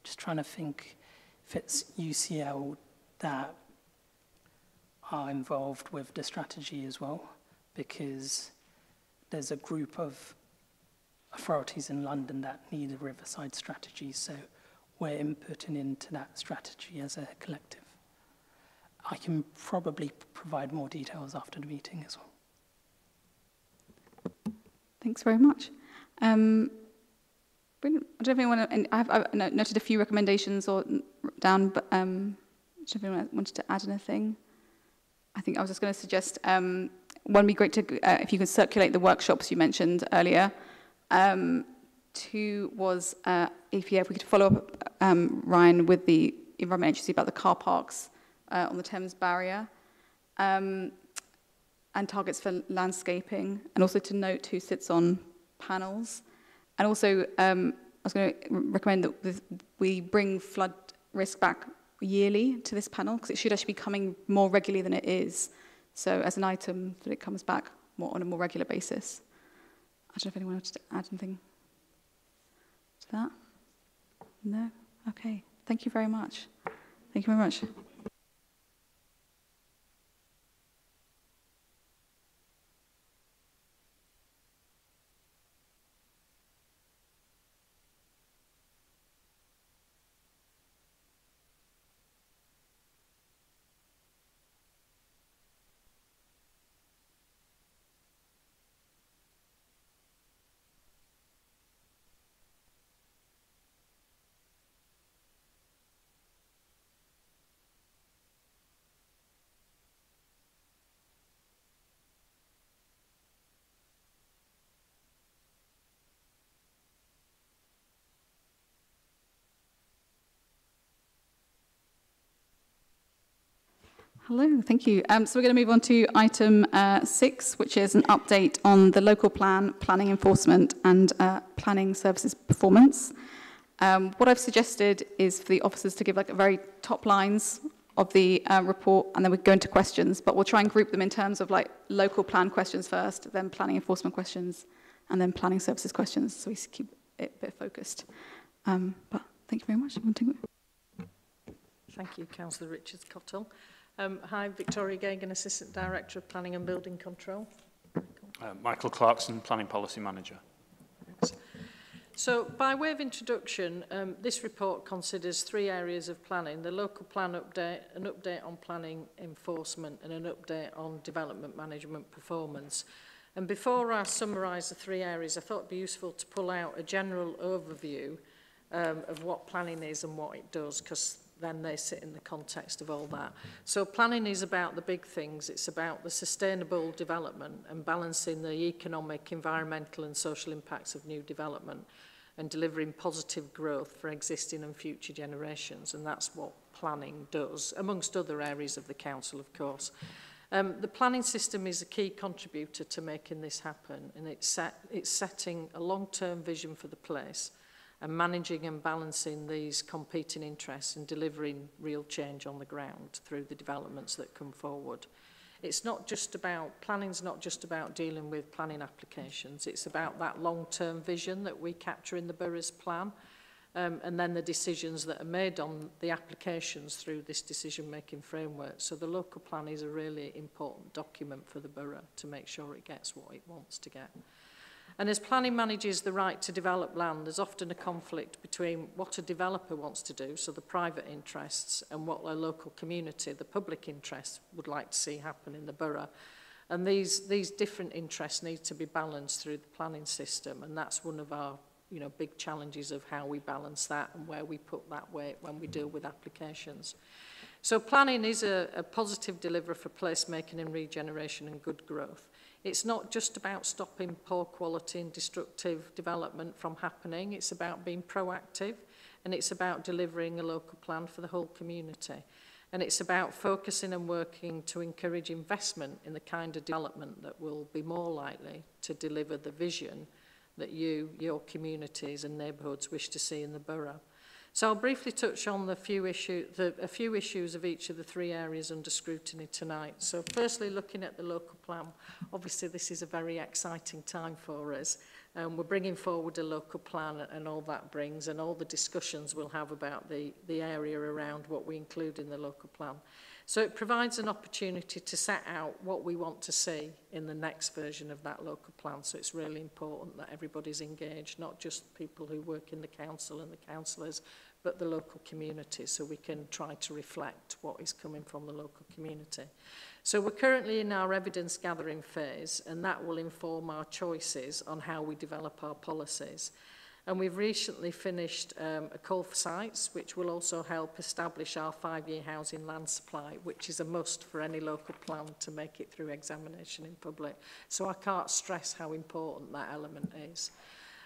Just trying to think if it's UCL that are involved with the strategy as well, because there's a group of authorities in London that need a riverside strategy, so we're inputting into that strategy as a collective. I can probably provide more details after the meeting as well. Thanks very much. Um. I don't know if anyone, and I've, I've noted a few recommendations or down, but um, if anyone wanted to add anything. I think I was just going to suggest um, one would be great to uh, if you could circulate the workshops you mentioned earlier. Um, two was uh, if yeah, if we could follow up um, Ryan with the Environment Agency about the car parks uh, on the Thames barrier. Um, and targets for landscaping, and also to note who sits on panels. And also, um, I was going to recommend that we bring flood risk back yearly to this panel, because it should actually be coming more regularly than it is. So as an item, that it comes back more on a more regular basis. I don't know if anyone wants to add anything to that. No? Okay. Thank you very much. Thank you very much. Hello, thank you. Um, so we're going to move on to item uh, six, which is an update on the local plan, planning enforcement and uh, planning services performance. Um, what I've suggested is for the officers to give like a very top lines of the uh, report and then we go into questions, but we'll try and group them in terms of like local plan questions first, then planning enforcement questions, and then planning services questions, so we keep it a bit focused. Um, but thank you very much. Thank you, Councillor Richards Cottle. Um, hi, Victoria Gagan, Assistant Director of Planning and Building Control. Uh, Michael Clarkson, Planning Policy Manager. So, by way of introduction, um, this report considers three areas of planning, the local plan update, an update on planning enforcement and an update on development management performance. And before I summarise the three areas, I thought it'd be useful to pull out a general overview um, of what planning is and what it does, because then they sit in the context of all that. So planning is about the big things. It's about the sustainable development and balancing the economic, environmental and social impacts of new development and delivering positive growth for existing and future generations. And that's what planning does, amongst other areas of the council, of course. Um, the planning system is a key contributor to making this happen, and it's, set, it's setting a long-term vision for the place, and managing and balancing these competing interests and delivering real change on the ground through the developments that come forward. It's not just about, planning's not just about dealing with planning applications, it's about that long-term vision that we capture in the borough's plan um, and then the decisions that are made on the applications through this decision-making framework. So the local plan is a really important document for the borough to make sure it gets what it wants to get. And as planning manages the right to develop land, there's often a conflict between what a developer wants to do, so the private interests, and what a local community, the public interests, would like to see happen in the borough. And these, these different interests need to be balanced through the planning system, and that's one of our you know, big challenges of how we balance that and where we put that weight when we deal with applications. So planning is a, a positive deliverer for placemaking and regeneration and good growth. It's not just about stopping poor quality and destructive development from happening. It's about being proactive and it's about delivering a local plan for the whole community. And it's about focusing and working to encourage investment in the kind of development that will be more likely to deliver the vision that you, your communities and neighbourhoods wish to see in the borough. So I'll briefly touch on the few issue, the, a few issues of each of the three areas under scrutiny tonight. So firstly, looking at the local plan, obviously this is a very exciting time for us. Um, we're bringing forward a local plan and all that brings and all the discussions we'll have about the, the area around what we include in the local plan. So it provides an opportunity to set out what we want to see in the next version of that local plan. So it's really important that everybody's engaged, not just people who work in the council and the councillors, but the local community. So we can try to reflect what is coming from the local community. So we're currently in our evidence gathering phase, and that will inform our choices on how we develop our policies. And we've recently finished um, a call for sites, which will also help establish our five-year housing land supply, which is a must for any local plan to make it through examination in public. So I can't stress how important that element is.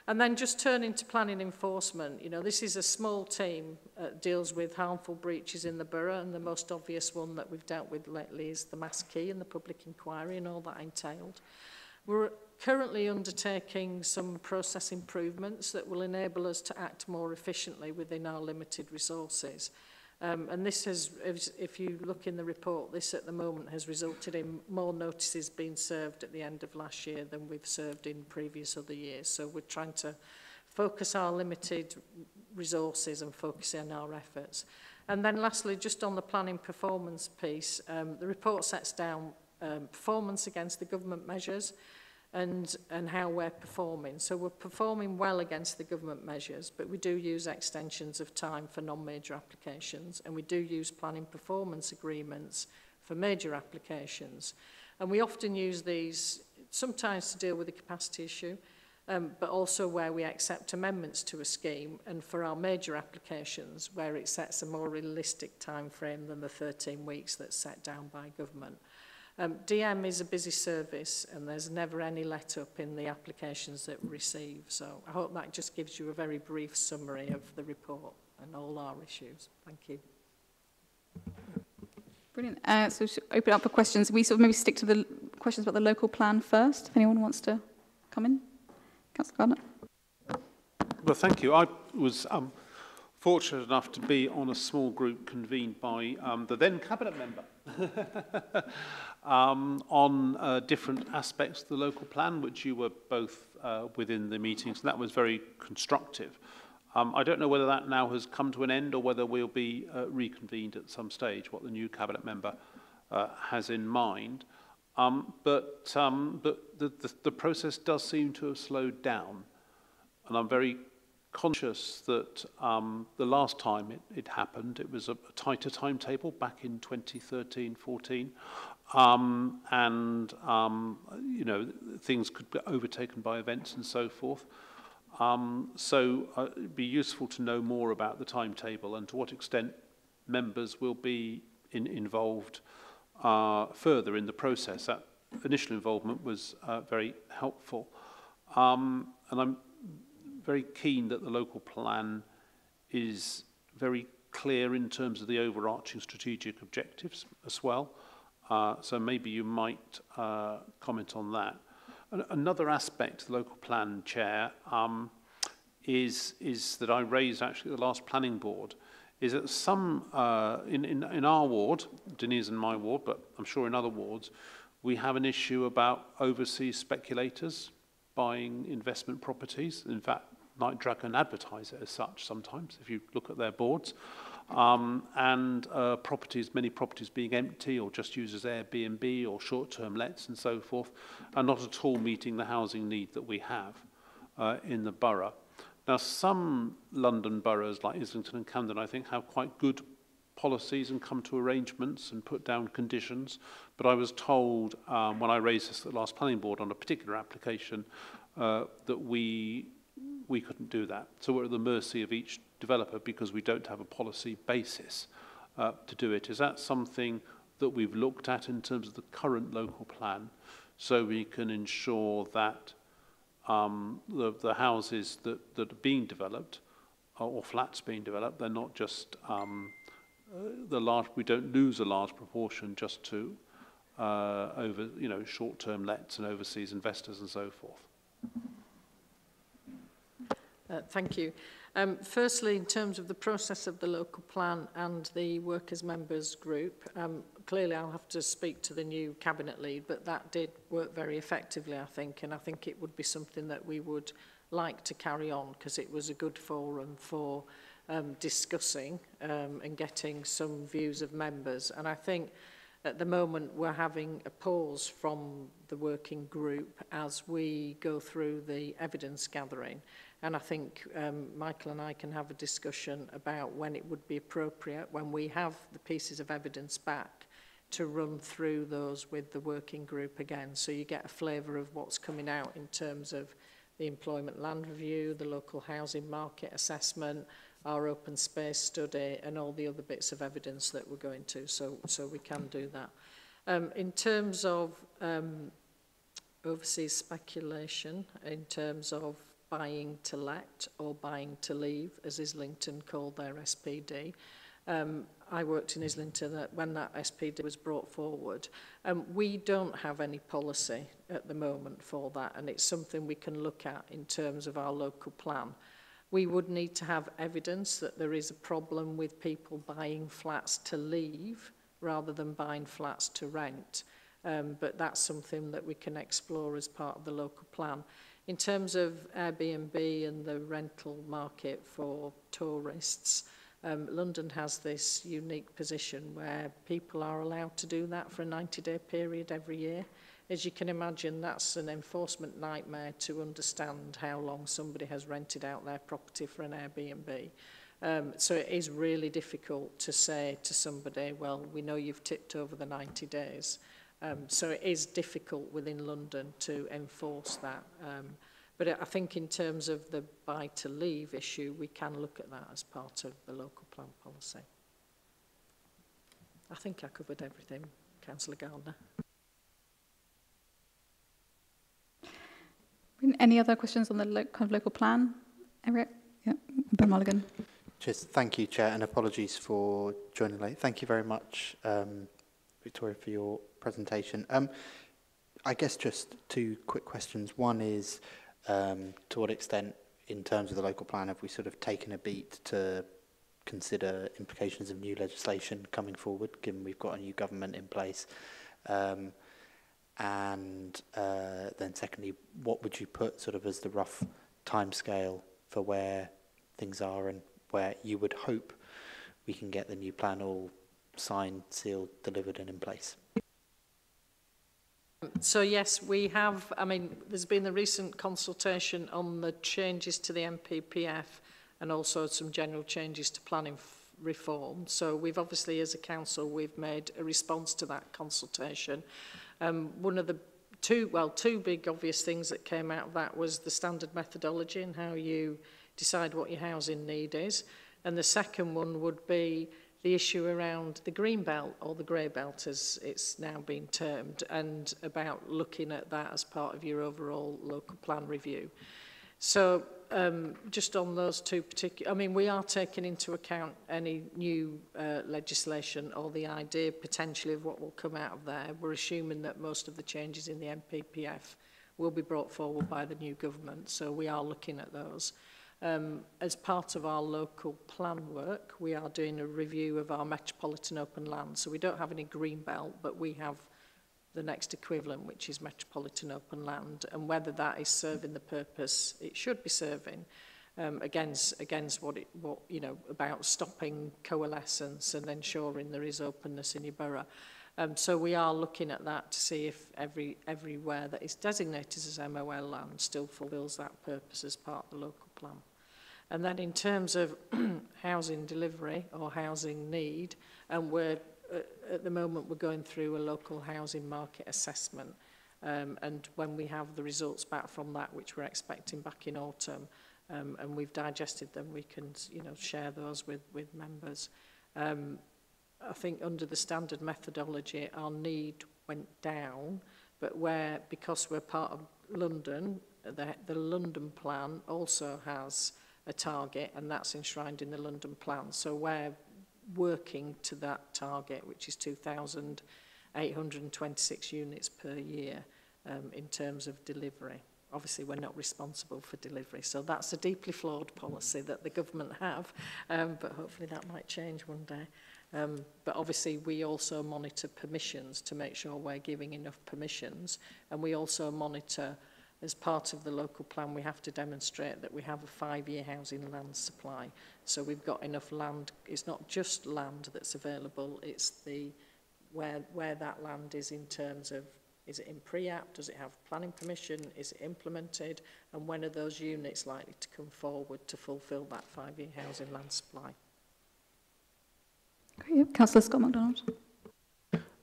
And then just turning to planning enforcement, you know, this is a small team that deals with harmful breaches in the borough and the most obvious one that we've dealt with lately is the mass key and the public inquiry and all that entailed. We're currently undertaking some process improvements that will enable us to act more efficiently within our limited resources. Um, and this has, if you look in the report, this at the moment has resulted in more notices being served at the end of last year than we've served in previous other years. So we're trying to focus our limited resources and focus on our efforts. And then lastly, just on the planning performance piece, um, the report sets down um, performance against the government measures, and, and how we're performing. So we're performing well against the government measures, but we do use extensions of time for non-major applications, and we do use planning performance agreements for major applications. And we often use these sometimes to deal with the capacity issue, um, but also where we accept amendments to a scheme and for our major applications where it sets a more realistic time frame than the 13 weeks that's set down by government. Um, DM is a busy service and there's never any let up in the applications that we receive. So I hope that just gives you a very brief summary of the report and all our issues. Thank you. Brilliant. Uh, so open up for questions. We sort of maybe stick to the questions about the local plan first, if anyone wants to come in. Councillor Gardner. Well, thank you. I was um, fortunate enough to be on a small group convened by um, the then cabinet member um, on uh, different aspects of the local plan, which you were both uh, within the meetings, and that was very constructive. Um, I don't know whether that now has come to an end or whether we'll be uh, reconvened at some stage, what the new cabinet member uh, has in mind. Um, but um, but the, the, the process does seem to have slowed down, and I'm very conscious that um, the last time it, it happened, it was a tighter timetable back in 2013-14, Um, and, um, you know, things could be overtaken by events and so forth. Um, so uh, it'd be useful to know more about the timetable and to what extent members will be in, involved uh, further in the process. That initial involvement was uh, very helpful. Um, and I'm very keen that the local plan is very clear in terms of the overarching strategic objectives as well. Uh, so maybe you might uh, comment on that. Another aspect, the local plan chair, um, is, is that I raised actually at the last planning board, is that some, uh, in, in, in our ward, Denise and my ward, but I'm sure in other wards, we have an issue about overseas speculators buying investment properties. In fact, Night Dragon advertise it as such sometimes, if you look at their boards. Um, and uh, properties, many properties being empty or just used as Airbnb or short-term lets and so forth, are not at all meeting the housing need that we have uh, in the borough. Now, some London boroughs like Islington and Camden, I think, have quite good policies and come to arrangements and put down conditions. But I was told um, when I raised this at the last planning board on a particular application uh, that we we couldn't do that. So we're at the mercy of each developer because we don't have a policy basis uh, to do it. Is that something that we've looked at in terms of the current local plan so we can ensure that um, the, the houses that, that are being developed or, or flats being developed, they're not just um, uh, the large, we don't lose a large proportion just to uh, over, you know, short-term lets and overseas investors and so forth. Uh, thank you. Um, firstly, in terms of the process of the local plan and the workers' members group, um, clearly I'll have to speak to the new cabinet lead, but that did work very effectively, I think, and I think it would be something that we would like to carry on because it was a good forum for um, discussing um, and getting some views of members. And I think at the moment we're having a pause from the working group as we go through the evidence gathering. And I think um, Michael and I can have a discussion about when it would be appropriate, when we have the pieces of evidence back, to run through those with the working group again. So you get a flavour of what's coming out in terms of the employment land review, the local housing market assessment, our open space study and all the other bits of evidence that we're going to. So, so we can do that. Um, in terms of um, overseas speculation, in terms of buying to let or buying to leave, as Islington called their SPD. Um, I worked in Islington that when that SPD was brought forward. Um, we don't have any policy at the moment for that, and it's something we can look at in terms of our local plan. We would need to have evidence that there is a problem with people buying flats to leave rather than buying flats to rent. Um, but that's something that we can explore as part of the local plan. In terms of Airbnb and the rental market for tourists, um, London has this unique position where people are allowed to do that for a 90-day period every year. As you can imagine, that's an enforcement nightmare to understand how long somebody has rented out their property for an Airbnb. Um, so it is really difficult to say to somebody, well, we know you've tipped over the 90 days. Um, so it is difficult within London to enforce that. Um, but I think in terms of the buy to leave issue, we can look at that as part of the local plan policy. I think I covered everything, Councillor Gardner. Any other questions on the lo- kind of local plan? Eric? Yeah, Ben Mulligan. Cheers. Thank you, Chair, and apologies for joining late. Thank you very much, um, Victoria, for your presentation. Um, I guess just two quick questions. One is um, to what extent, in terms of the local plan, have we sort of taken a beat to consider implications of new legislation coming forward, given we've got a new government in place? Um, and uh, then secondly, what would you put sort of as the rough timescale for where things are and where you would hope we can get the new plan all signed, sealed, delivered and in place? So yes, we have, I mean, there's been the recent consultation on the changes to the MPPF and also some general changes to planning reform. So we've obviously, as a council, we've made a response to that consultation. Um, one of the two, well, two big obvious things that came out of that was the standard methodology and how you decide what your housing need is. And the second one would be the issue around the green belt or the grey belt as it's now been termed and about looking at that as part of your overall local plan review. So um, just on those two particular, I mean, we are taking into account any new uh, legislation or the idea potentially of what will come out of there. We're assuming that most of the changes in the MPPF will be brought forward by the new government, so we are looking at those. Um, as part of our local plan work, we are doing a review of our metropolitan open land. So we don't have any green belt, but we have the next equivalent, which is metropolitan open land, and whether that is serving the purpose it should be serving um, against against what it what you know about stopping coalescence and ensuring there is openness in your borough. Um, so we are looking at that to see if every everywhere that is designated as MOL land still fulfills that purpose as part of the local plan. And then in terms of housing delivery or housing need, and we're, uh, at the moment we're going through a local housing market assessment. Um, and when we have the results back from that, which we're expecting back in autumn, um, and we've digested them, we can you know, share those with, with members. Um, I think under the standard methodology, our need went down, but where, because we're part of London, the, the London plan also has a target and that's enshrined in the London plan. So we're working to that target, which is 2,826 units per year um, in terms of delivery. Obviously, we're not responsible for delivery. So that's a deeply flawed policy that the government have, um, but hopefully that might change one day. Um, but obviously, we also monitor permissions to make sure we're giving enough permissions. And we also monitor as part of the local plan, we have to demonstrate that we have a five-year housing land supply. So we've got enough land. It's not just land that's available, it's the where, where that land is in terms of is it in pre-app, does it have planning permission, is it implemented, and when are those units likely to come forward to fulfil that five-year housing land supply? Great. Councillor Scott MacDonald.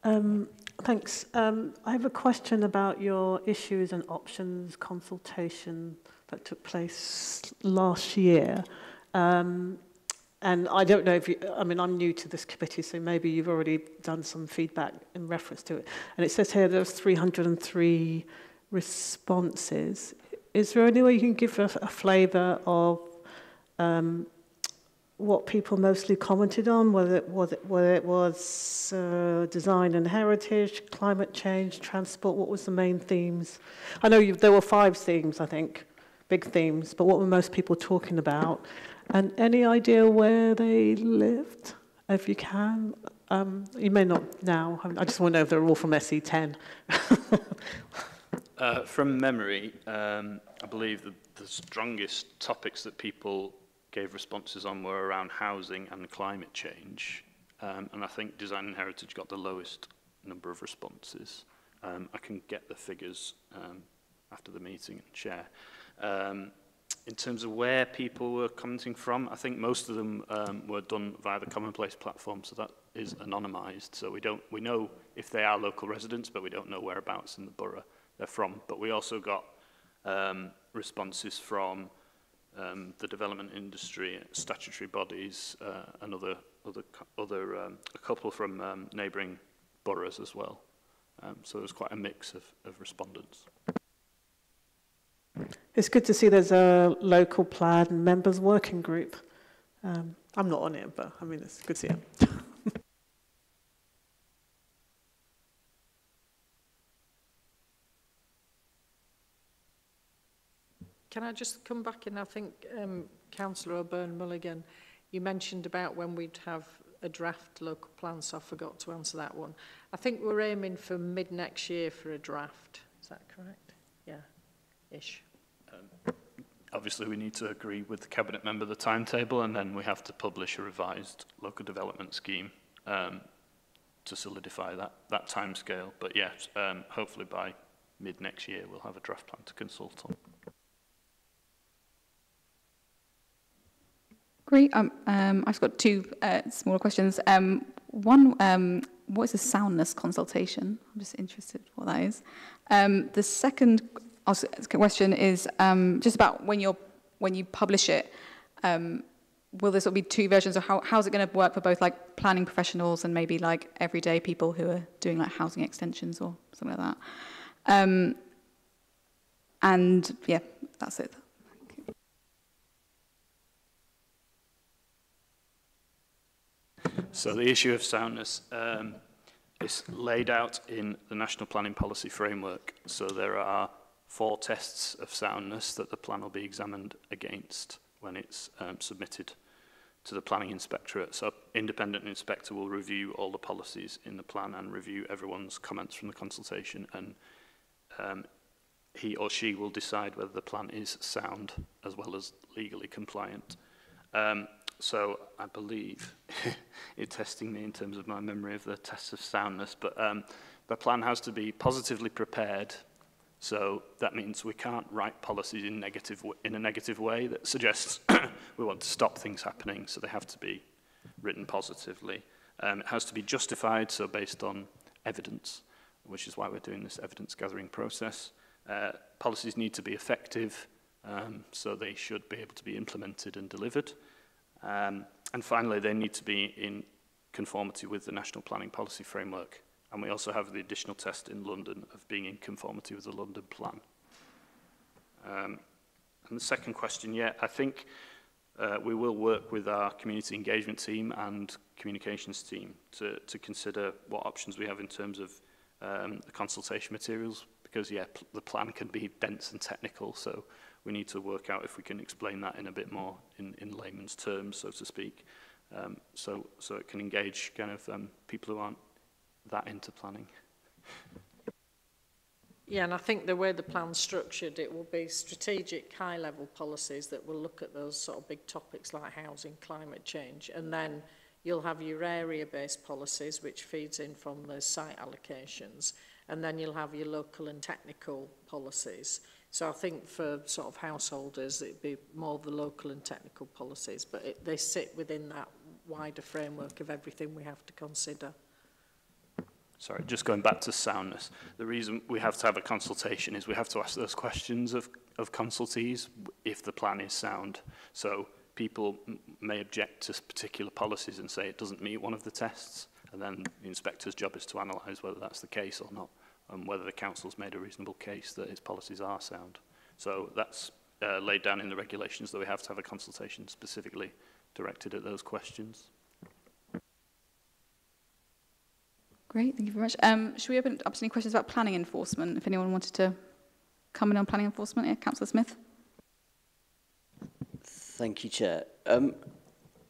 Um, thanks. Um, I have a question about your issues and options consultation that took place last year. Um, and I don't know if you, I mean, I'm new to this committee, so maybe you've already done some feedback in reference to it. And it says here there's 303 responses. Is there any way you can give a, a flavour of um, what people mostly commented on, whether it, was, whether it was uh, design and heritage, climate change, transport, what was the main themes? I know you, there were five themes, I think, big themes, but what were most people talking about? And any idea where they lived, if you can? Um, you may not now. I just want to know if they're all from SE10. uh, from memory, um, I believe the, the strongest topics that people gave responses on were around housing and climate change. Um, and I think Design and Heritage got the lowest number of responses. Um, I can get the figures um, after the meeting and share. Um, in terms of where people were commenting from, I think most of them um, were done via the Commonplace platform, so that is anonymized. So we don't we know if they are local residents, but we don't know whereabouts in the borough they're from. But we also got um, responses from um, the development industry, statutory bodies, uh, and other, other, other um, a couple from um, neighbouring boroughs as well. Um, so there's quite a mix of, of respondents. It's good to see there's a local plan members working group. Um, I'm not on it, but I mean, it's good to see it. Can I just come back in? I think, um, Councillor O'Byrne Mulligan, you mentioned about when we'd have a draft local plan, so I forgot to answer that one. I think we're aiming for mid-next year for a draft. Is that correct? Yeah, ish. Um, obviously, we need to agree with the Cabinet member the timetable, and then we have to publish a revised local development scheme um, to solidify that, that timescale. But yes, um, hopefully by mid-next year, we'll have a draft plan to consult on. Great. Um, um, I've got two uh, smaller questions. Um, one, um, what is a soundness consultation? I'm just interested what that is. Um, the second question is um, just about when you're when you publish it. Will this will be two versions, or how how's it going to work for both like planning professionals and maybe like everyday people who are doing like housing extensions or something like that? And yeah, that's it. So the issue of soundness um, is laid out in the National Planning Policy Framework. So there are four tests of soundness that the plan will be examined against when it's um, submitted to the planning inspectorate. So independent inspector will review all the policies in the plan and review everyone's comments from the consultation and um, he or she will decide whether the plan is sound as well as legally compliant. Um, so I believe it's testing me in terms of my memory of the tests of soundness, but um, the plan has to be positively prepared. So that means we can't write policies in, negative, in a negative way that suggests we want to stop things happening, so they have to be written positively. Um, it has to be justified, so based on evidence, which is why we're doing this evidence gathering process. Uh, policies need to be effective, um, so they should be able to be implemented and delivered. Um, and finally, they need to be in conformity with the National Planning Policy Framework. And we also have the additional test in London of being in conformity with the London Plan. Um, and the second question, yeah, I think uh, we will work with our community engagement team and communications team to, to consider what options we have in terms of um, the consultation materials, because, yeah, the plan can be dense and technical, so we need to work out if we can explain that in a bit more in, in layman's terms, so to speak, um, so, so it can engage kind of um, people who aren't that into planning. Yeah, and I think the way the plan's structured, it will be strategic high-level policies that will look at those sort of big topics like housing, climate change, and then you'll have your area-based policies, which feeds in from the site allocations, and then you'll have your local and technical policies. So I think for sort of householders, it'd be more the local and technical policies, but it, they sit within that wider framework of everything we have to consider. Sorry, just going back to soundness. The reason we have to have a consultation is we have to ask those questions of, of consultees if the plan is sound. So people may object to particular policies and say it doesn't meet one of the tests, and then the inspector's job is to analyse whether that's the case or not. And whether the council's made a reasonable case that its policies are sound. So that's uh, laid down in the regulations that we have to have a consultation specifically directed at those questions. Great, thank you very much. Um, should we open up to any questions about planning enforcement? If anyone wanted to come in on planning enforcement, yeah, Councillor Smith. Thank you, Chair. Um,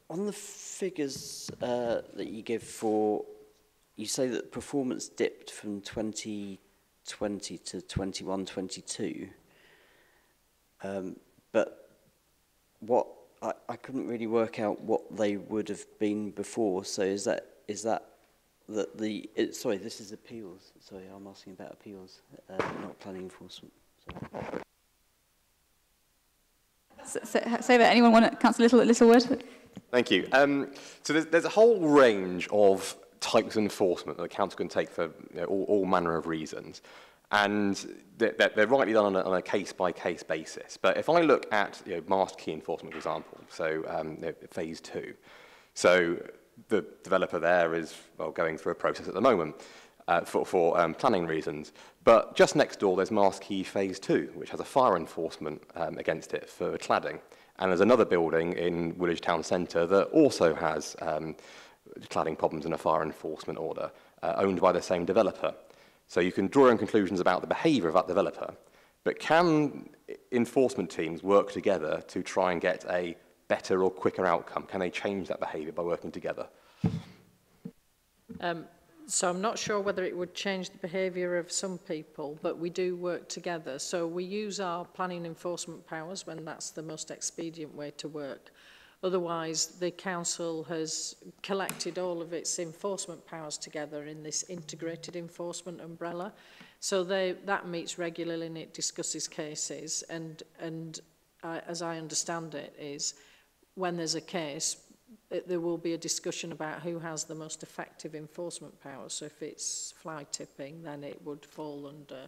on the figures uh, that you give for, you say that performance dipped from 2020 to 21-22. Um, but what I, I couldn't really work out what they would have been before. So is that is that that the it, sorry, this is appeals. Sorry, I'm asking about appeals, uh, not planning enforcement. Sorry. So, so, say that. Anyone want to, Councillor Little, Littlewood? Thank you. Um, so there's, there's a whole range of types of enforcement that the council can take for you know, all, all manner of reasons. And they're, they're rightly done on a, case-by-case basis. But if I look at you know, key enforcement, for example, so um, you know, phase two, so the developer there is well, going through a process at the moment uh, for, for um, planning reasons. But just next door, there's Mast Quay Phase 2, which has a fire enforcement um, against it for cladding. And there's another building in Woolwich Town Centre that also has um, cladding problems in a fire enforcement order uh, owned by the same developer. So you can draw your own conclusions about the behavior of that developer, but can enforcement teams work together to try and get a better or quicker outcome? Can they change that behavior by working together? Um, so I'm not sure whether it would change the behaviour of some people, but we do work together. So we use our planning enforcement powers when that's the most expedient way to work. Otherwise, the Council has collected all of its enforcement powers together in this integrated enforcement umbrella. So they, that meets regularly and it discusses cases. And, and uh, as I understand it, is when there's a case, it, there will be a discussion about who has the most effective enforcement powers. So if it's fly tipping, then it would fall under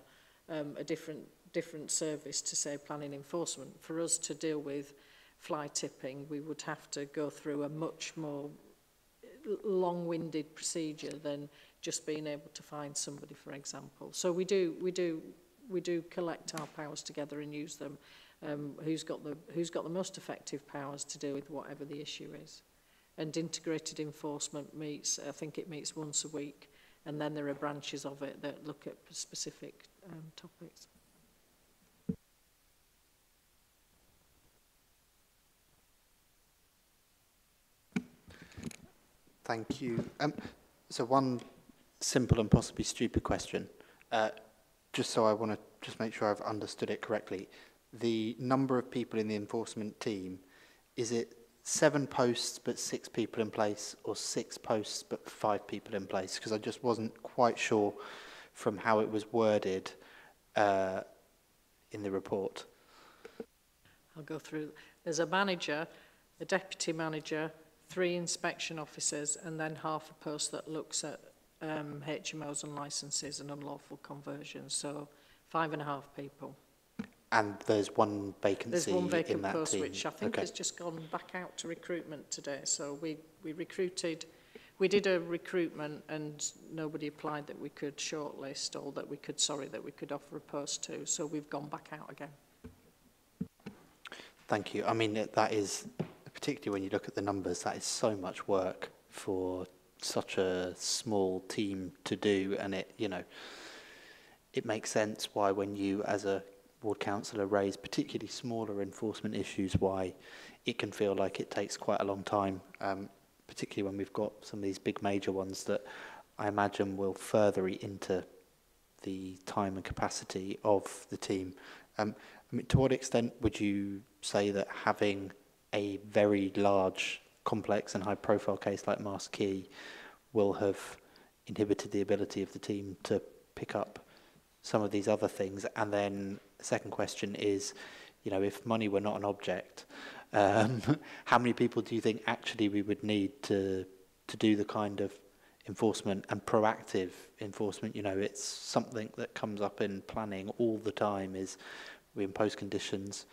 um, a different different service to say planning enforcement. For us to deal with fly tipping, we would have to go through a much more long-winded procedure than just being able to find somebody, for example. So we do, we do, we do collect our powers together and use them. Um, who's got the who's got the most effective powers to deal with whatever the issue is, and integrated enforcement meets. I think it meets once a week, and then there are branches of it that look at specific um, topics. Thank you. Um, so one simple and possibly stupid question, uh, just so I want to just make sure I've understood it correctly. The number of people in the enforcement team, is it seven posts but six people in place or six posts but five people in place? Because I just wasn't quite sure from how it was worded uh, in the report. I'll go through. There's a manager, a deputy manager, three inspection officers, and then half a post that looks at um, HMOs and licenses and unlawful conversions. So five and a half people. And there's one vacancy There's one vacant in that post, team. which I think okay. has just gone back out to recruitment today. So we, we recruited, we did a recruitment and nobody applied that we could shortlist or that we could, sorry, that we could offer a post to. So we've gone back out again. Thank you. I mean, that is particularly when you look at the numbers, that is so much work for such a small team to do. And it, you know, it makes sense why when you, as a ward councillor, raise particularly smaller enforcement issues, why it can feel like it takes quite a long time, um, particularly when we've got some of these big major ones that I imagine will further eat into the time and capacity of the team. Um, I mean, to what extent would you say that having a very large, complex and high-profile case like Mast Quay will have inhibited the ability of the team to pick up some of these other things? And then the second question is, you know, if money were not an object, um, how many people do you think actually we would need to to do the kind of enforcement and proactive enforcement? You know, it's something that comes up in planning all the time. Is we impose conditions,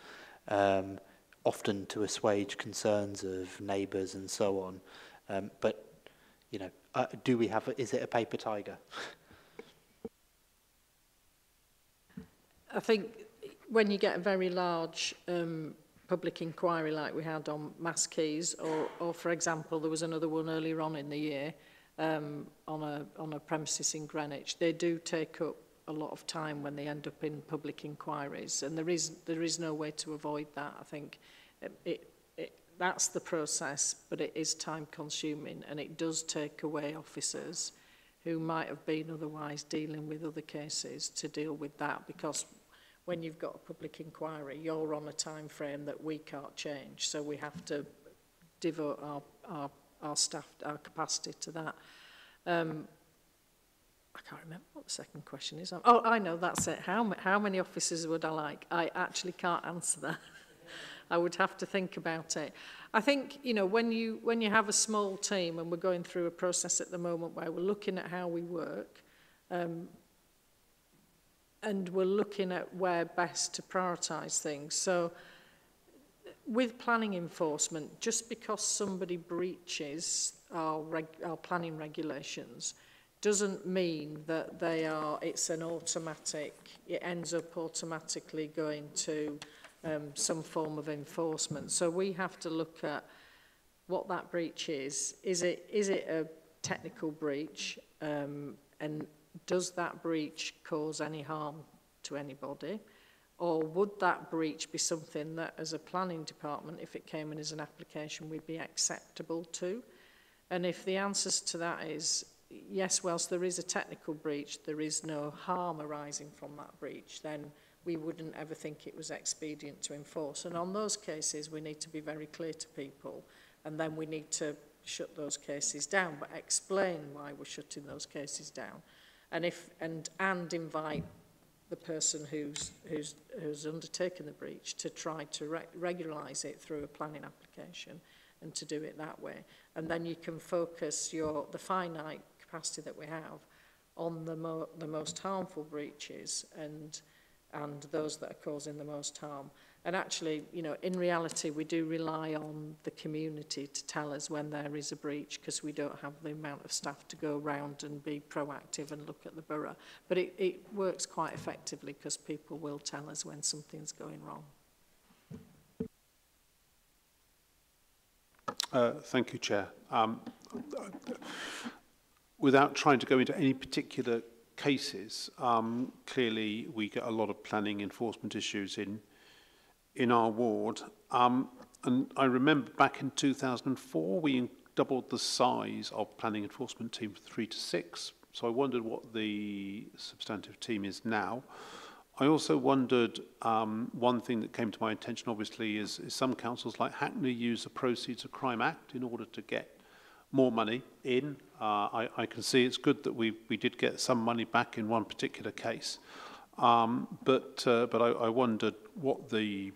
um, often to assuage concerns of neighbours and so on. Um, but you know, uh, do we have? A, is it a paper tiger? I think when you get a very large um, public inquiry like we had on Mast Quays, or, or for example, there was another one earlier on in the year um, on, a, on a premises in Greenwich, they do take up a lot of time when they end up in public inquiries. And there is, there is no way to avoid that, I think. It, it, it, that's the process, but it is time consuming and it does take away officers who might have been otherwise dealing with other cases to deal with that because when you've got a public inquiry, you're on a time frame that we can't change. So we have to devote our, our, our staff, our capacity to that. Um, I can't remember what the second question is. Oh, I know, that's it. How, how many officers would I like? I actually can't answer that. I would have to think about it. I think, you know, when you, when you have a small team and we're going through a process at the moment where we're looking at how we work um, and we're looking at where best to prioritise things. So with planning enforcement, just because somebody breaches our, reg our planning regulations – doesn't mean that they are, it's an automatic, it ends up automatically going to um, some form of enforcement. So we have to look at what that breach is. Is it, is it a technical breach? Um, and does that breach cause any harm to anybody? Or would that breach be something that as a planning department, if it came in as an application, we'd be acceptable to? And if the answers to that is yes, whilst there is a technical breach, there is no harm arising from that breach, then we wouldn't ever think it was expedient to enforce. And on those cases, we need to be very clear to people, and then we need to shut those cases down, but explain why we're shutting those cases down. And, if, and, and invite the person who's, who's, who's undertaken the breach to try to re regularise it through a planning application and to do it that way. And then you can focus your, the finite capacity that we have on the, mo the most harmful breaches and, and those that are causing the most harm. And actually, you know, in reality, we do rely on the community to tell us when there is a breach because we don't have the amount of staff to go around and be proactive and look at the borough. But it, it works quite effectively because people will tell us when something's going wrong. Uh, thank you, Chair. Um, without trying to go into any particular cases, um, clearly we get a lot of planning enforcement issues in in our ward. Um, and I remember back in 2004, we doubled the size of planning enforcement team from three to six. So I wondered what the substantive team is now. I also wondered, um, one thing that came to my attention obviously is, is some councils like Hackney use the Proceeds of Crime Act in order to get more money in Uh, I, I can see it's good that we, we did get some money back in one particular case. Um, but uh, but I, I wondered what the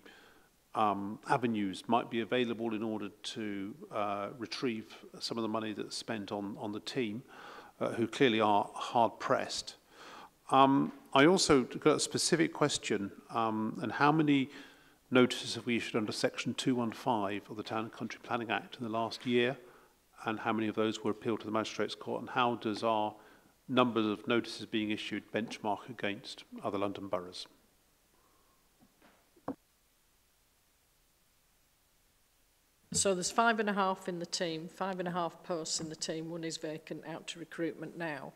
um, avenues might be available in order to uh, retrieve some of the money that's spent on, on the team, uh, who clearly are hard pressed. Um, I also got a specific question, um, and how many notices have we issued under Section 215 of the Town and Country Planning Act in the last year, and how many of those were appealed to the Magistrates Court, and how does our numbers of notices being issued benchmark against other London boroughs? So there's five and a half in the team, five and a half posts in the team, one is vacant out to recruitment now.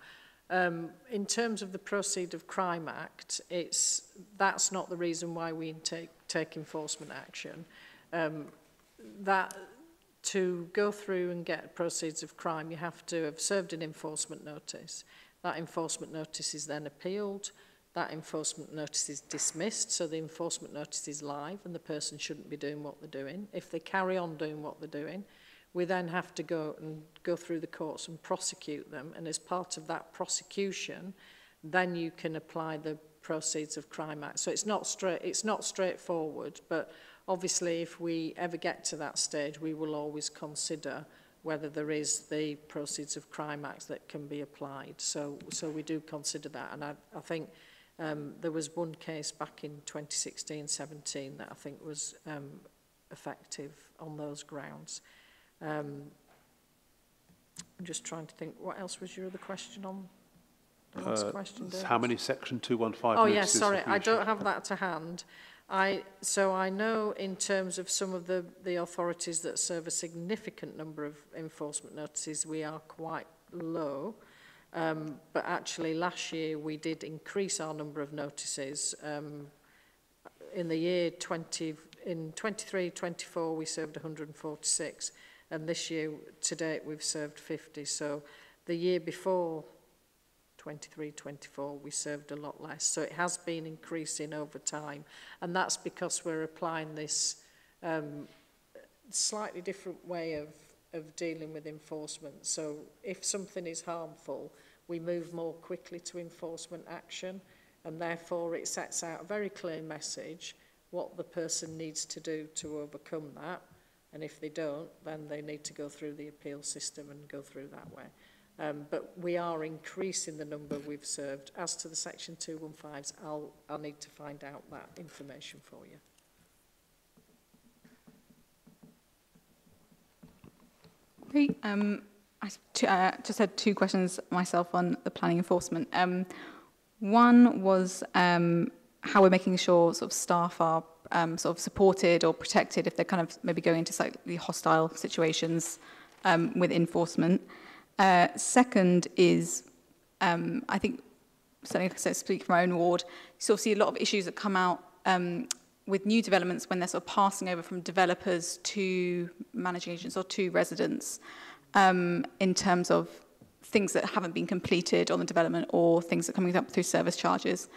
Um, in terms of the Proceed of Crime Act, it's, that's not the reason why we take, take enforcement action. Um, that to go through and get proceeds of crime, you have to have served an enforcement notice. That enforcement notice is then appealed. That enforcement notice is dismissed, so the enforcement notice is live and the person shouldn't be doing what they're doing. If they carry on doing what they're doing, we then have to go and go through the courts and prosecute them. And as part of that prosecution, then you can apply the Proceeds of Crime Act. So it's not straight, it's not straightforward, but Obviously, if we ever get to that stage, we will always consider whether there is the Proceeds of Crime Act that can be applied. So, so we do consider that. And I, I think um, there was one case back in 2016-17 that I think was um, effective on those grounds. Um, I'm just trying to think, what else was your other question on? The last uh, question, David? how many Section 215 Oh, yes, yeah, sorry, I don't have that to hand. I, so I know in terms of some of the, the authorities that serve a significant number of enforcement notices, we are quite low. Um, but actually last year we did increase our number of notices. Um, in the year 20, in 23, 24, we served 146. And this year, to date, we've served 50. So the year before 23, 24, we served a lot less. So it has been increasing over time. And that's because we're applying this um, slightly different way of, of dealing with enforcement. So if something is harmful, we move more quickly to enforcement action and therefore it sets out a very clear message what the person needs to do to overcome that. And if they don't, then they need to go through the appeal system and go through that way. Um, but we are increasing the number we've served. As to the Section 215s, I'll, I'll need to find out that information for you. Great. Um, I uh, just had two questions myself on the planning enforcement. Um, one was um, how we're making sure sort of staff are um, sort of supported or protected if they're kind of maybe going into slightly hostile situations um, with enforcement. Uh, second is, um, I think, certainly I said, speak from my own ward, you sort of see a lot of issues that come out um, with new developments when they're sort of passing over from developers to managing agents or to residents um, in terms of things that haven't been completed on the development or things that are coming up through service charges?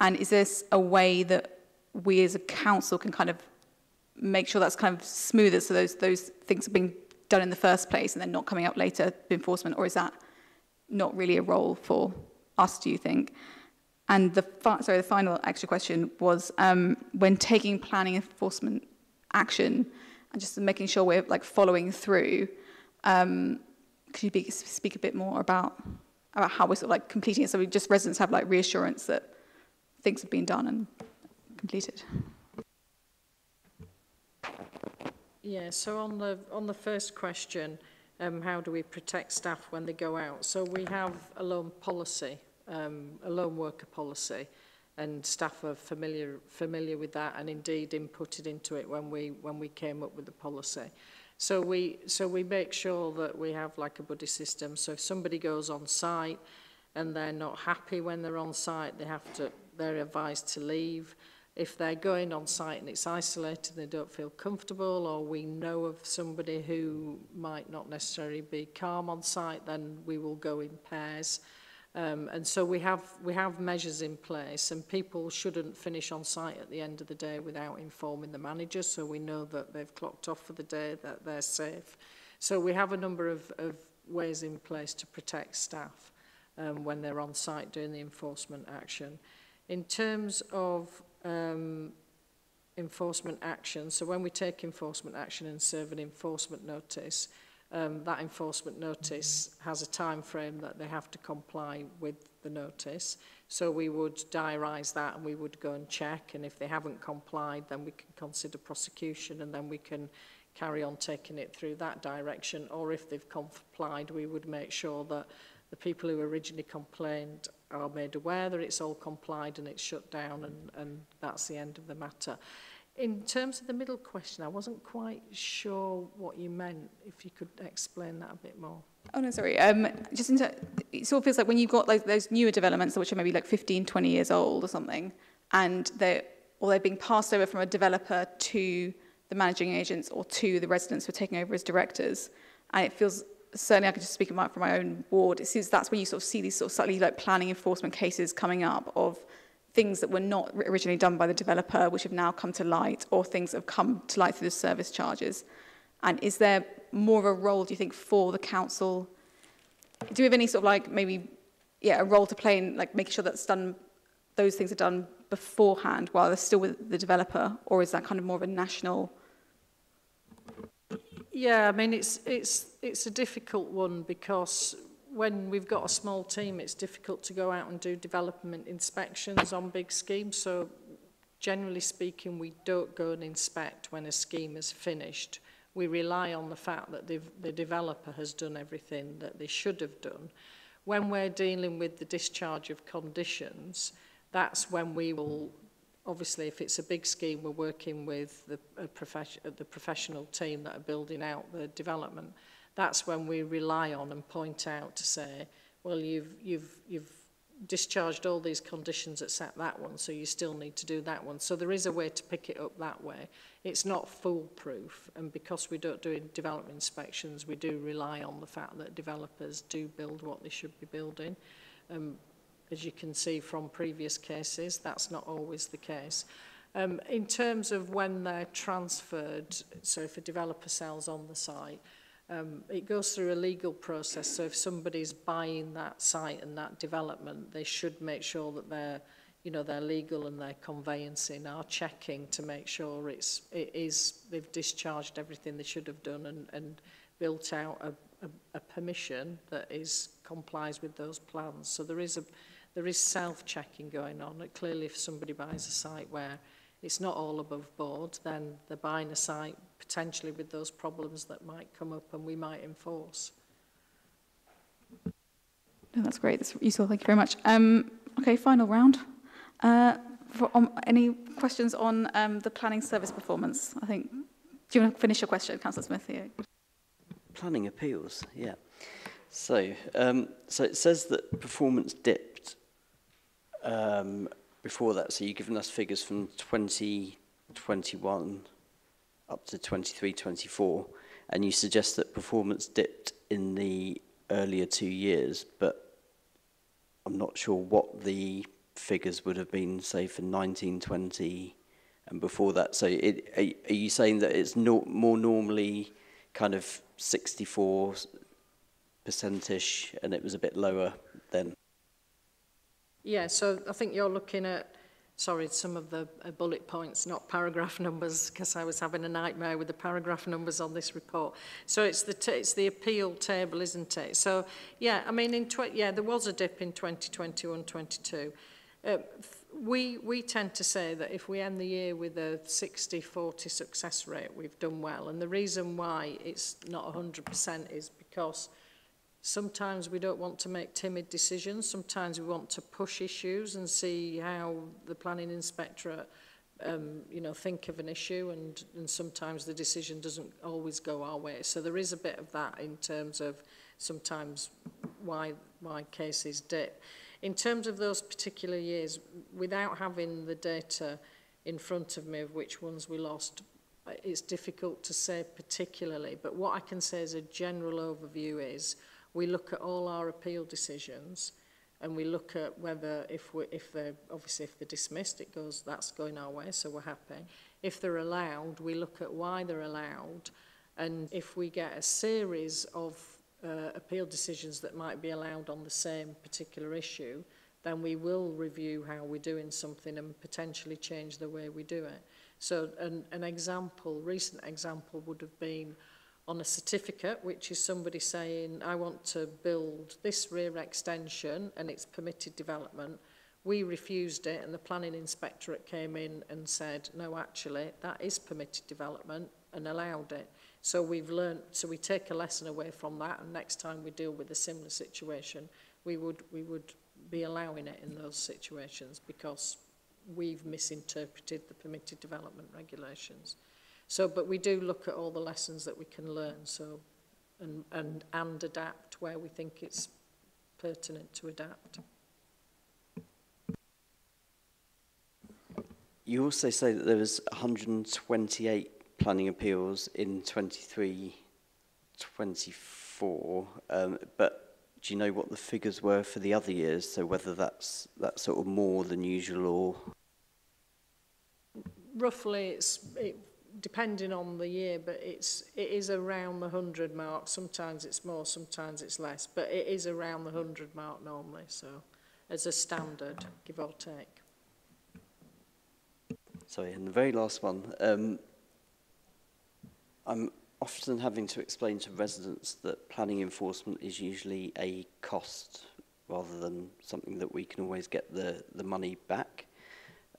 And is this a way that we as a council can kind of make sure that's kind of smoother so those, those things are being done in the first place and then not coming up later enforcement, or is that not really a role for us, do you think? And the, sorry, the final extra question was um, when taking planning enforcement action and just making sure we're like following through, um, could you be, speak a bit more about, about how we're sort of like completing it so we just residents have like reassurance that things have been done and completed? Yeah, so on the, on the first question, um, how do we protect staff when they go out? So we have a loan policy, um, a loan worker policy, and staff are familiar, familiar with that and indeed inputted into it when we, when we came up with the policy. So we, so we make sure that we have like a buddy system. So if somebody goes on site and they're not happy when they're on site, they have to, they're advised to leave if they're going on site and it's isolated they don't feel comfortable or we know of somebody who might not necessarily be calm on site then we will go in pairs. Um, and so we have we have measures in place and people shouldn't finish on site at the end of the day without informing the manager so we know that they've clocked off for the day that they're safe. So we have a number of, of ways in place to protect staff um, when they're on site doing the enforcement action. In terms of um, enforcement action. So when we take enforcement action and serve an enforcement notice, um, that enforcement notice has a time frame that they have to comply with the notice. So we would diarise that and we would go and check. And if they haven't complied, then we can consider prosecution and then we can carry on taking it through that direction. Or if they've complied, we would make sure that the people who originally complained are made aware that it's all complied and it's shut down and, and that's the end of the matter. In terms of the middle question, I wasn't quite sure what you meant, if you could explain that a bit more. Oh, no, sorry. Um, just into, it sort of feels like when you've got like, those newer developments, which are maybe like 15, 20 years old or something, and they're, or they're being passed over from a developer to the managing agents or to the residents who are taking over as directors, and it feels certainly I can just speak about from my own ward, it seems that's when you sort of see these sort of slightly like planning enforcement cases coming up of things that were not originally done by the developer, which have now come to light, or things that have come to light through the service charges. And is there more of a role, do you think, for the council? Do we have any sort of like maybe, yeah, a role to play in like making sure that's done, those things are done beforehand while they're still with the developer, or is that kind of more of a national Yeah, I mean, it's, it's, it's a difficult one because when we've got a small team, it's difficult to go out and do development inspections on big schemes. So generally speaking, we don't go and inspect when a scheme is finished. We rely on the fact that the developer has done everything that they should have done. When we're dealing with the discharge of conditions, that's when we will obviously if it's a big scheme we're working with the, a profes the professional team that are building out the development. That's when we rely on and point out to say well you've you've you've discharged all these conditions except that one so you still need to do that one. So there is a way to pick it up that way. It's not foolproof and because we don't do development inspections we do rely on the fact that developers do build what they should be building. Um, as you can see from previous cases. That's not always the case. Um, in terms of when they're transferred, so if a developer sells on the site, um, it goes through a legal process. So if somebody's buying that site and that development, they should make sure that they're, you know, they're legal and their conveyancing are checking to make sure it's, it is, they've discharged everything they should have done and, and built out a, a, a permission that is complies with those plans. So there is a, there is self-checking going on. Clearly, if somebody buys a site where it's not all above board, then they're buying a site potentially with those problems that might come up and we might enforce. No, that's great. That's useful. Thank you very much. Um, okay, final round. Uh, for, um, any questions on um, the planning service performance? I think. Do you want to finish your question, Councillor Smith? Yeah. Planning appeals, yeah. So, um, so it says that performance dipped um, before that, so you've given us figures from 2021 up to 23, 24, and you suggest that performance dipped in the earlier two years, but I'm not sure what the figures would have been, say, for 1920 and before that. So it, are, are you saying that it's no, more normally kind of 64 percentish and it was a bit lower then? Yeah, so I think you're looking at, sorry, some of the uh, bullet points, not paragraph numbers, because I was having a nightmare with the paragraph numbers on this report. So it's the, it's the appeal table, isn't it? So, yeah, I mean, in yeah, there was a dip in 2021-22. Uh, we, we tend to say that if we end the year with a 60-40 success rate, we've done well. And the reason why it's not 100% is because – Sometimes we don't want to make timid decisions. Sometimes we want to push issues and see how the planning inspectorate um, you know, think of an issue and, and sometimes the decision doesn't always go our way. So there is a bit of that in terms of sometimes why, why cases dip. In terms of those particular years, without having the data in front of me of which ones we lost, it's difficult to say particularly. But what I can say as a general overview is we look at all our appeal decisions and we look at whether if we if they're obviously if they're dismissed it goes that's going our way so we're happy. If they're allowed we look at why they're allowed and if we get a series of uh, appeal decisions that might be allowed on the same particular issue then we will review how we're doing something and potentially change the way we do it. So an, an example recent example would have been on a certificate, which is somebody saying, I want to build this rear extension and it's permitted development. We refused it and the planning inspectorate came in and said, no, actually, that is permitted development and allowed it. So we've learned, so we take a lesson away from that and next time we deal with a similar situation, we would, we would be allowing it in those situations because we've misinterpreted the permitted development regulations. So, but we do look at all the lessons that we can learn, so, and, and, and adapt where we think it's pertinent to adapt. You also say that there was 128 planning appeals in 23, 24, um, but do you know what the figures were for the other years? So whether that's that's sort of more than usual or roughly it's it depending on the year, but it's it is around the hundred mark. Sometimes it's more, sometimes it's less, but it is around the hundred mark normally. So, as a standard, give or take. Sorry, and the very last one. Um, I'm often having to explain to residents that planning enforcement is usually a cost rather than something that we can always get the the money back,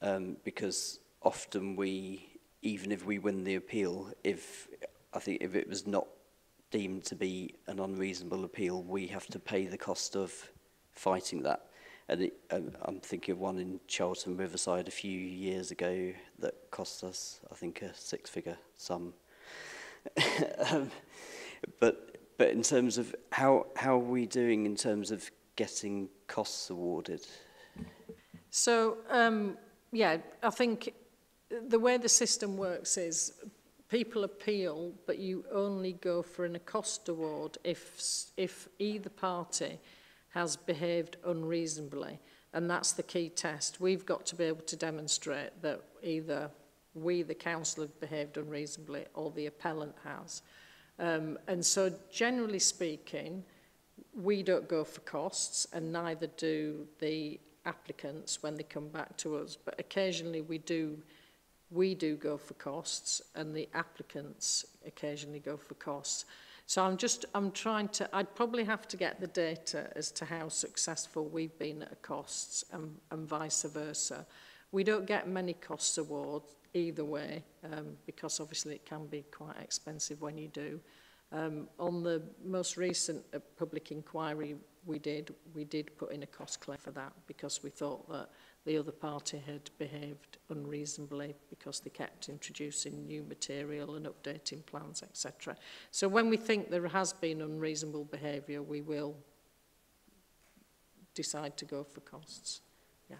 um, because often we even if we win the appeal, if I think if it was not deemed to be an unreasonable appeal, we have to pay the cost of fighting that. And it, um, I'm thinking of one in Charlton Riverside a few years ago that cost us, I think, a six-figure sum. um, but but in terms of how how are we doing in terms of getting costs awarded? So um, yeah, I think the way the system works is people appeal, but you only go for an cost award if, if either party has behaved unreasonably. And that's the key test. We've got to be able to demonstrate that either we, the council, have behaved unreasonably or the appellant has. Um, and so generally speaking, we don't go for costs and neither do the applicants when they come back to us. But occasionally we do we do go for costs and the applicants occasionally go for costs. So I'm just, I'm trying to, I'd probably have to get the data as to how successful we've been at costs and, and vice versa. We don't get many costs awards either way, um, because obviously it can be quite expensive when you do. Um, on the most recent uh, public inquiry we did, we did put in a cost claim for that because we thought that the other party had behaved unreasonably because they kept introducing new material and updating plans, etc. So when we think there has been unreasonable behaviour, we will decide to go for costs. Yeah.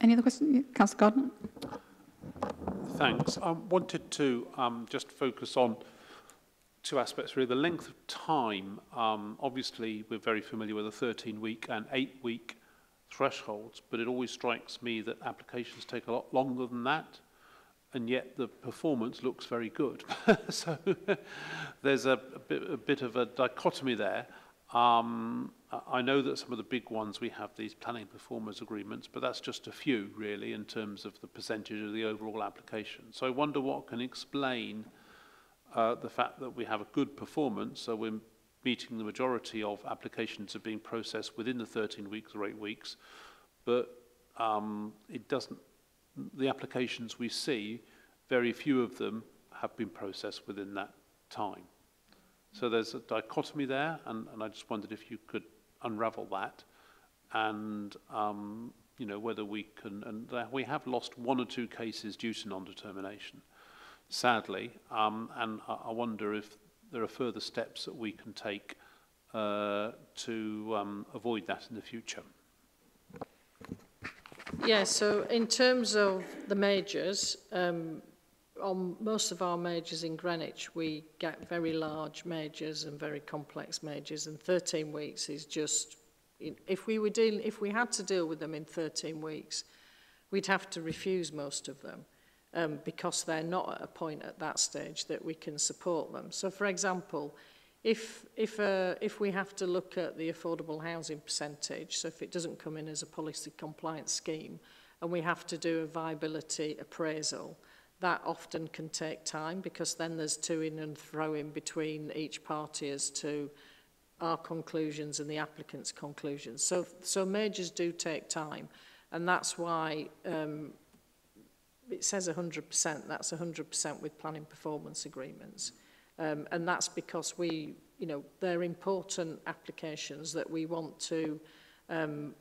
Any other questions? Councillor Gardner. Thanks. I wanted to um, just focus on two aspects really. The length of time, um, obviously we're very familiar with the 13-week and 8-week thresholds, but it always strikes me that applications take a lot longer than that, and yet the performance looks very good. so there's a, a, bit, a bit of a dichotomy there. Um, I know that some of the big ones we have these planning performance agreements, but that's just a few really in terms of the percentage of the overall application. So I wonder what can explain uh, the fact that we have a good performance, so we're meeting the majority of applications are being processed within the 13 weeks or 8 weeks, but um, it doesn't, the applications we see, very few of them have been processed within that time. So there's a dichotomy there, and, and I just wondered if you could unravel that, and um, you know whether we can. And we have lost one or two cases due to non-determination, sadly. Um, and I, I wonder if there are further steps that we can take uh, to um, avoid that in the future. Yeah, so in terms of the majors, um, on most of our majors in Greenwich, we get very large majors and very complex majors, and 13 weeks is just, if we were dealing, if we had to deal with them in 13 weeks, we'd have to refuse most of them um, because they're not at a point at that stage that we can support them. So, for example, if, if, uh, if we have to look at the affordable housing percentage, so if it doesn't come in as a policy compliance scheme, and we have to do a viability appraisal, that often can take time because then there's to in and throw in between each party as to our conclusions and the applicant's conclusions. So, so majors do take time. And that's why um, it says 100%, that's 100% with planning performance agreements. Um, and that's because we, you know, they're important applications that we want to um,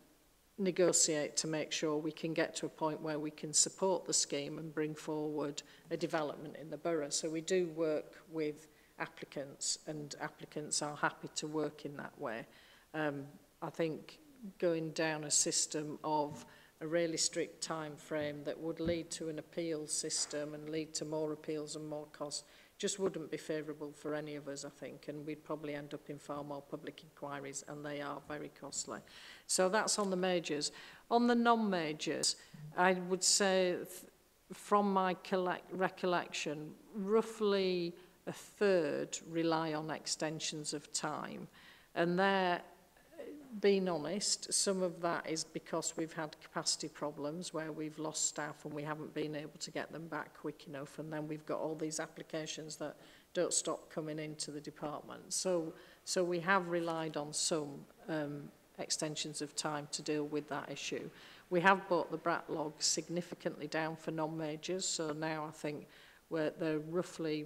negotiate to make sure we can get to a point where we can support the scheme and bring forward a development in the borough. So we do work with applicants and applicants are happy to work in that way. Um, I think going down a system of a really strict time frame that would lead to an appeal system and lead to more appeals and more costs just wouldn't be favourable for any of us, I think, and we'd probably end up in far more public inquiries, and they are very costly. So that's on the majors. On the non-majors, I would say, from my recollection, roughly a third rely on extensions of time. And there, being honest, some of that is because we've had capacity problems where we've lost staff and we haven't been able to get them back quick enough. And then we've got all these applications that don't stop coming into the department. So, so we have relied on some um, extensions of time to deal with that issue. We have brought the backlog significantly down for non-majors. So now I think we're, there are roughly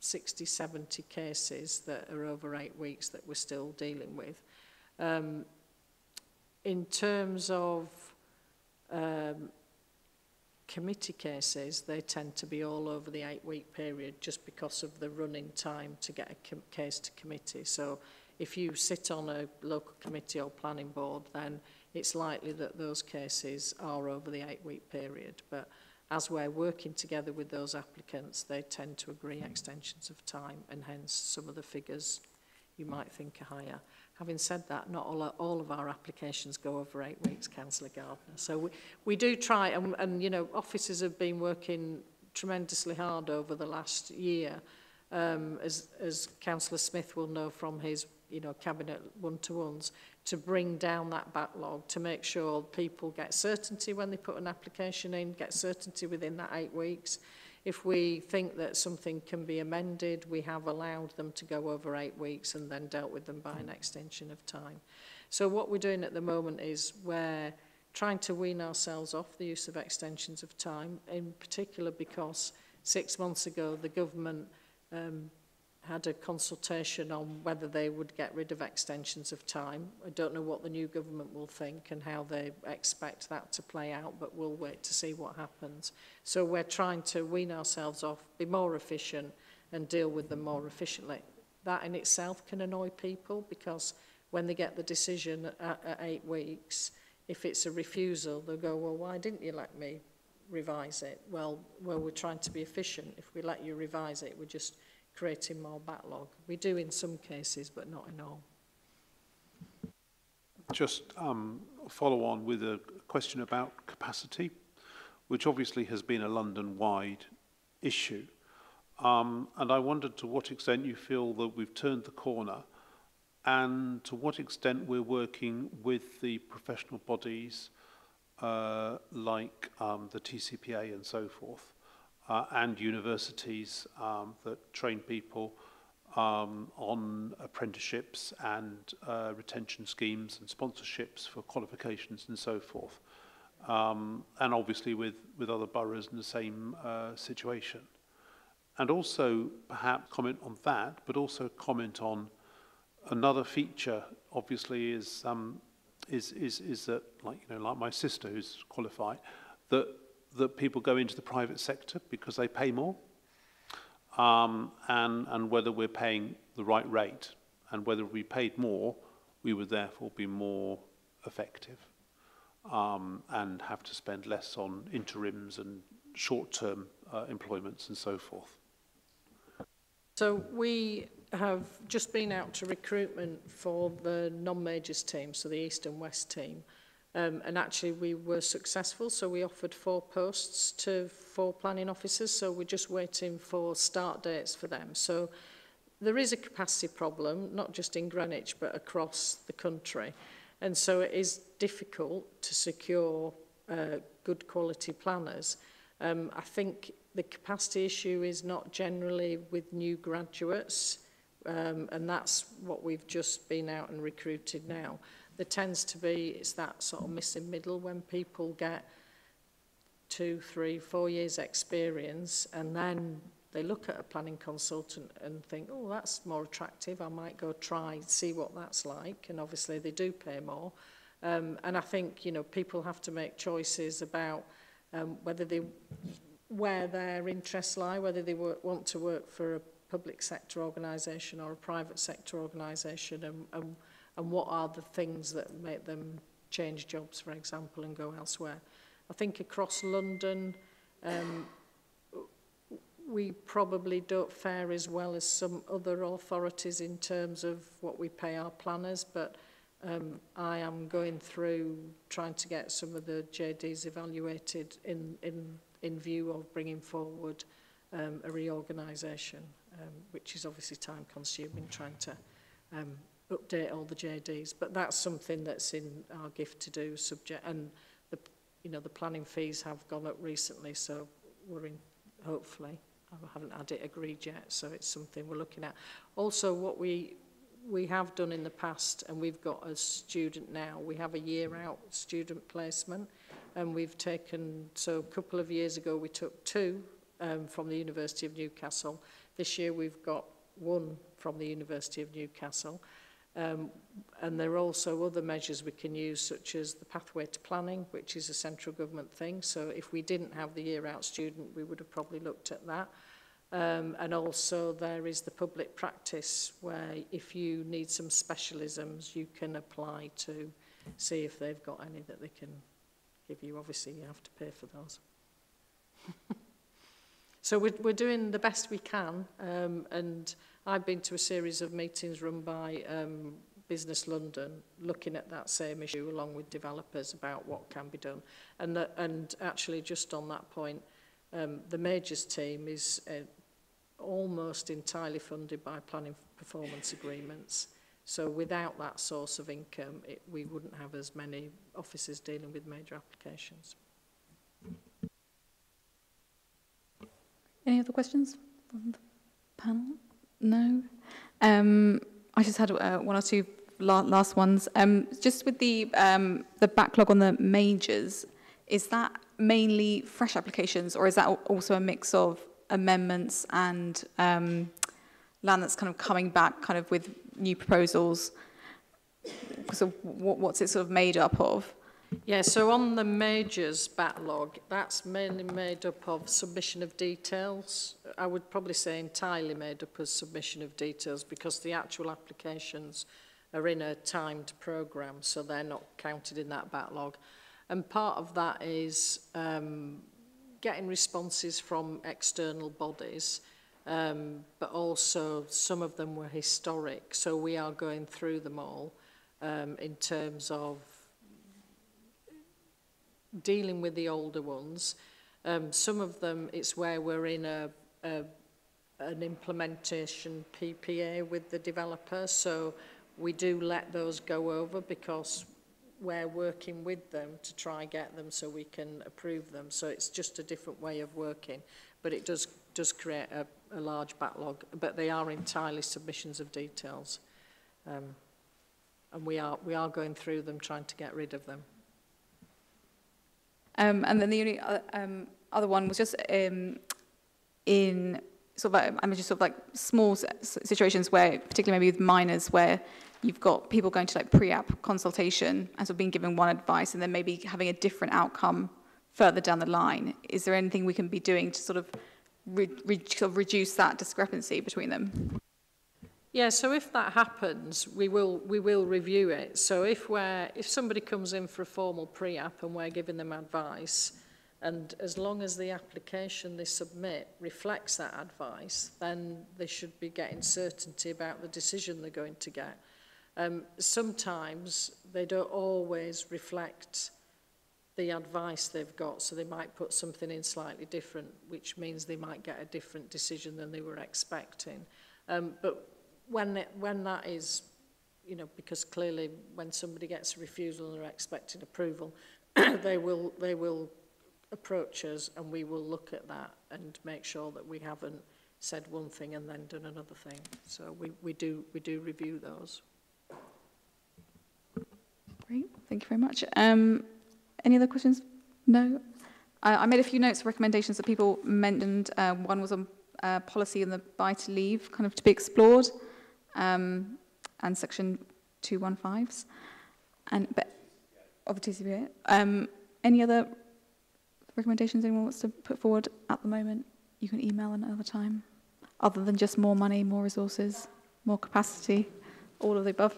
60, 70 cases that are over eight weeks that we're still dealing with. Um, in terms of um, committee cases, they tend to be all over the eight-week period just because of the running time to get a case to committee. So if you sit on a local committee or planning board, then it's likely that those cases are over the eight-week period. But as we're working together with those applicants, they tend to agree hmm. extensions of time, and hence some of the figures you might think are higher. Having said that, not all, all of our applications go over eight weeks, Councillor Gardner. So we, we do try, and, and, you know, offices have been working tremendously hard over the last year, um, as, as Councillor Smith will know from his, you know, cabinet one-to-ones, to bring down that backlog, to make sure people get certainty when they put an application in, get certainty within that eight weeks, If we think that something can be amended, we have allowed them to go over eight weeks and then dealt with them by an extension of time. So what we're doing at the moment is we're trying to wean ourselves off the use of extensions of time, in particular because six months ago the government um, had a consultation on whether they would get rid of extensions of time. I don't know what the new government will think and how they expect that to play out, but we'll wait to see what happens. So we're trying to wean ourselves off, be more efficient and deal with them more efficiently. That in itself can annoy people because when they get the decision at, at eight weeks, if it's a refusal, they'll go, well, why didn't you let me revise it? Well, well, we're trying to be efficient. If we let you revise it, we're just creating more backlog. We do in some cases, but not in all. Just um, follow on with a question about capacity, which obviously has been a London-wide issue. Um, and I wondered to what extent you feel that we've turned the corner and to what extent we're working with the professional bodies uh, like um, the TCPA and so forth, and universities um, that train people um, on apprenticeships and uh, retention schemes and sponsorships for qualifications and so forth. Um, and obviously with, with other boroughs in the same uh, situation. And also perhaps comment on that, but also comment on another feature, obviously, is, um, is, is, is that, like, you know, like my sister who's qualified, that, that people go into the private sector because they pay more um, and, and whether we're paying the right rate. And whether we paid more, we would therefore be more effective um, and have to spend less on interims and short-term uh, employments and so forth. So we have just been out to recruitment for the non-majors team, so the East and West team. Um, and actually we were successful, so we offered four posts to four planning officers, so we're just waiting for start dates for them. So there is a capacity problem, not just in Greenwich, but across the country. And so it is difficult to secure uh, good quality planners. Um, I think the capacity issue is not generally with new graduates, um, and that's what we've just been out and recruited now there tends to be, it's that sort of missing middle when people get two, three, four years experience and then they look at a planning consultant and think, oh, that's more attractive. I might go try, see what that's like. And obviously they do pay more. Um, and I think, you know, people have to make choices about um, whether they, where their interests lie, whether they work, want to work for a public sector organisation or a private sector organisation and, and and what are the things that make them change jobs, for example, and go elsewhere. I think across London, um, we probably don't fare as well as some other authorities in terms of what we pay our planners, but um, I am going through trying to get some of the JDs evaluated in, in, in view of bringing forward um, a reorganisation, um, which is obviously time consuming trying to um, update all the JDs. But that's something that's in our gift to do subject. And the, you know, the planning fees have gone up recently, so we're in, hopefully. I haven't had it agreed yet, so it's something we're looking at. Also, what we we have done in the past, and we've got a student now, we have a year out student placement, and we've taken, so a couple of years ago we took two um, from the University of Newcastle. This year we've got one from the University of Newcastle. Um, and there are also other measures we can use, such as the pathway to planning, which is a central government thing. So if we didn't have the year-out student, we would have probably looked at that. Um, and also there is the public practice where if you need some specialisms, you can apply to see if they've got any that they can give you. Obviously, you have to pay for those. So we're, we're doing the best we can. Um, and I've been to a series of meetings run by um, Business London looking at that same issue along with developers about what can be done. And, the, and actually just on that point, um, the Majors team is uh, almost entirely funded by planning performance agreements. So without that source of income, it, we wouldn't have as many offices dealing with major applications. Any other questions from the panel? No. Um, I just had uh, one or two la last ones. Um, just with the um, the backlog on the majors, is that mainly fresh applications, or is that also a mix of amendments and um, land that's kind of coming back, kind of with new proposals? So, what, what's it sort of made up of? Yeah, so on the majors backlog, that's mainly made up of submission of details. I would probably say entirely made up of submission of details because the actual applications are in a timed programme, so they're not counted in that backlog. And part of that is um, getting responses from external bodies, um, but also some of them were historic, so we are going through them all um, in terms of dealing with the older ones. Um, some of them, it's where we're in a, a, an implementation PPA with the developer, so we do let those go over because we're working with them to try and get them so we can approve them. So it's just a different way of working, but it does does create a, a large backlog, but they are entirely submissions of details. Um, and we are, we are going through them, trying to get rid of them. Um, and then the only uh, um, other one was just um, in sort of, I mean, just sort of like small situations where, particularly maybe with minors, where you've got people going to like pre-app consultation and sort of being given one advice and then maybe having a different outcome further down the line. Is there anything we can be doing to sort of, re- re- sort of reduce that discrepancy between them? Yeah, so if that happens, we will we will review it. So if we're if somebody comes in for a formal pre-app and we're giving them advice, and as long as the application they submit reflects that advice, then they should be getting certainty about the decision they're going to get. Um, sometimes they don't always reflect the advice they've got, so they might put something in slightly different, which means they might get a different decision than they were expecting. Um, but when, it, when that is, you know, because clearly when somebody gets a refusal and they're expecting approval, they will, they will approach us and we will look at that and make sure that we haven't said one thing and then done another thing. So we, we, do, we do review those. Great, thank you very much. Um, any other questions? No? I, I made a few notes of recommendations that people mentioned. Uh, one was on uh, policy and the buy to leave kind of to be explored. Um, and section 215s, and but of the TCPA. Um, any other recommendations anyone wants to put forward at the moment? You can email another time, other than just more money, more resources, more capacity, all of the above.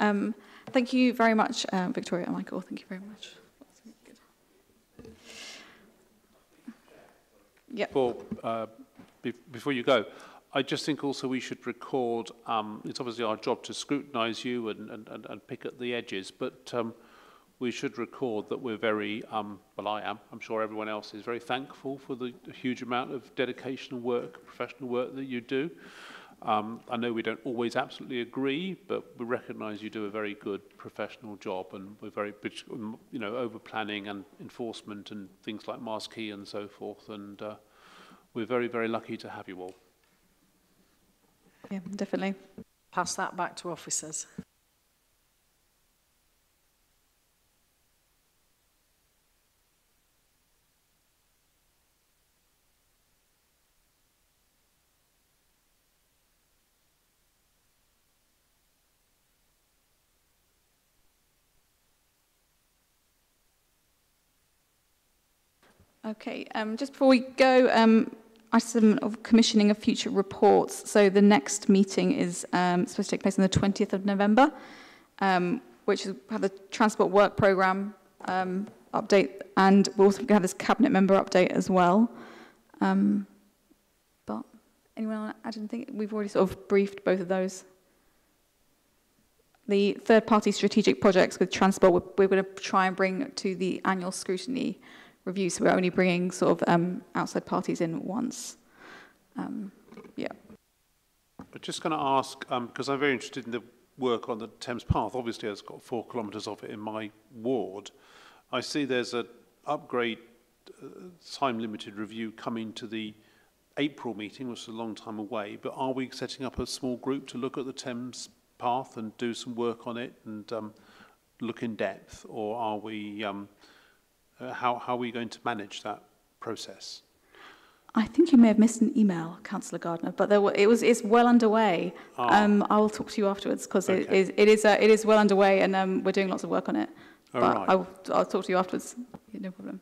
Um, thank you very much, uh, Victoria and Michael. Thank you very much. Yeah. Before, uh, be- before you go, I just think also we should record, um, it's obviously our job to scrutinise you and, and, and, and pick at the edges, but um, we should record that we're very, um, well I am, I'm sure everyone else is very thankful for the huge amount of dedication and work, professional work that you do. Um, I know we don't always absolutely agree, but we recognise you do a very good professional job, and we're very, you know, over planning and enforcement and things like Mast Quay and so forth, and uh, we're very, very lucky to have you all. Yeah, definitely. Pass that back to officers. Okay, um, just before we go, um, item of commissioning of future reports. So the next meeting is um, supposed to take place on the 20th of November, um, which is have the transport work programme um, update, and we'll also have this cabinet member update as well. Um, but anyone want to add anything? We've already sort of briefed both of those. The third-party strategic projects with transport, we're, we're going to try and bring to the annual scrutiny review, so we're only bringing sort of um, outside parties in once. Um, yeah. I'm just going to ask, because um, I'm very interested in the work on the Thames Path. Obviously, it's got four kilometres of it in my ward. I see there's an upgrade uh, time-limited review coming to the April meeting, which is a long time away, but are we setting up a small group to look at the Thames Path and do some work on it and um, look in depth, or are we... Um, uh, how, how are we going to manage that process? I think you may have missed an email, Councillor Gardner, but were, it was it's well underway. Oh. Um, I will talk to you afterwards because okay. it is it is uh, it is well underway and um, we're doing lots of work on it. All but right. I will, I'll talk to you afterwards. No problem.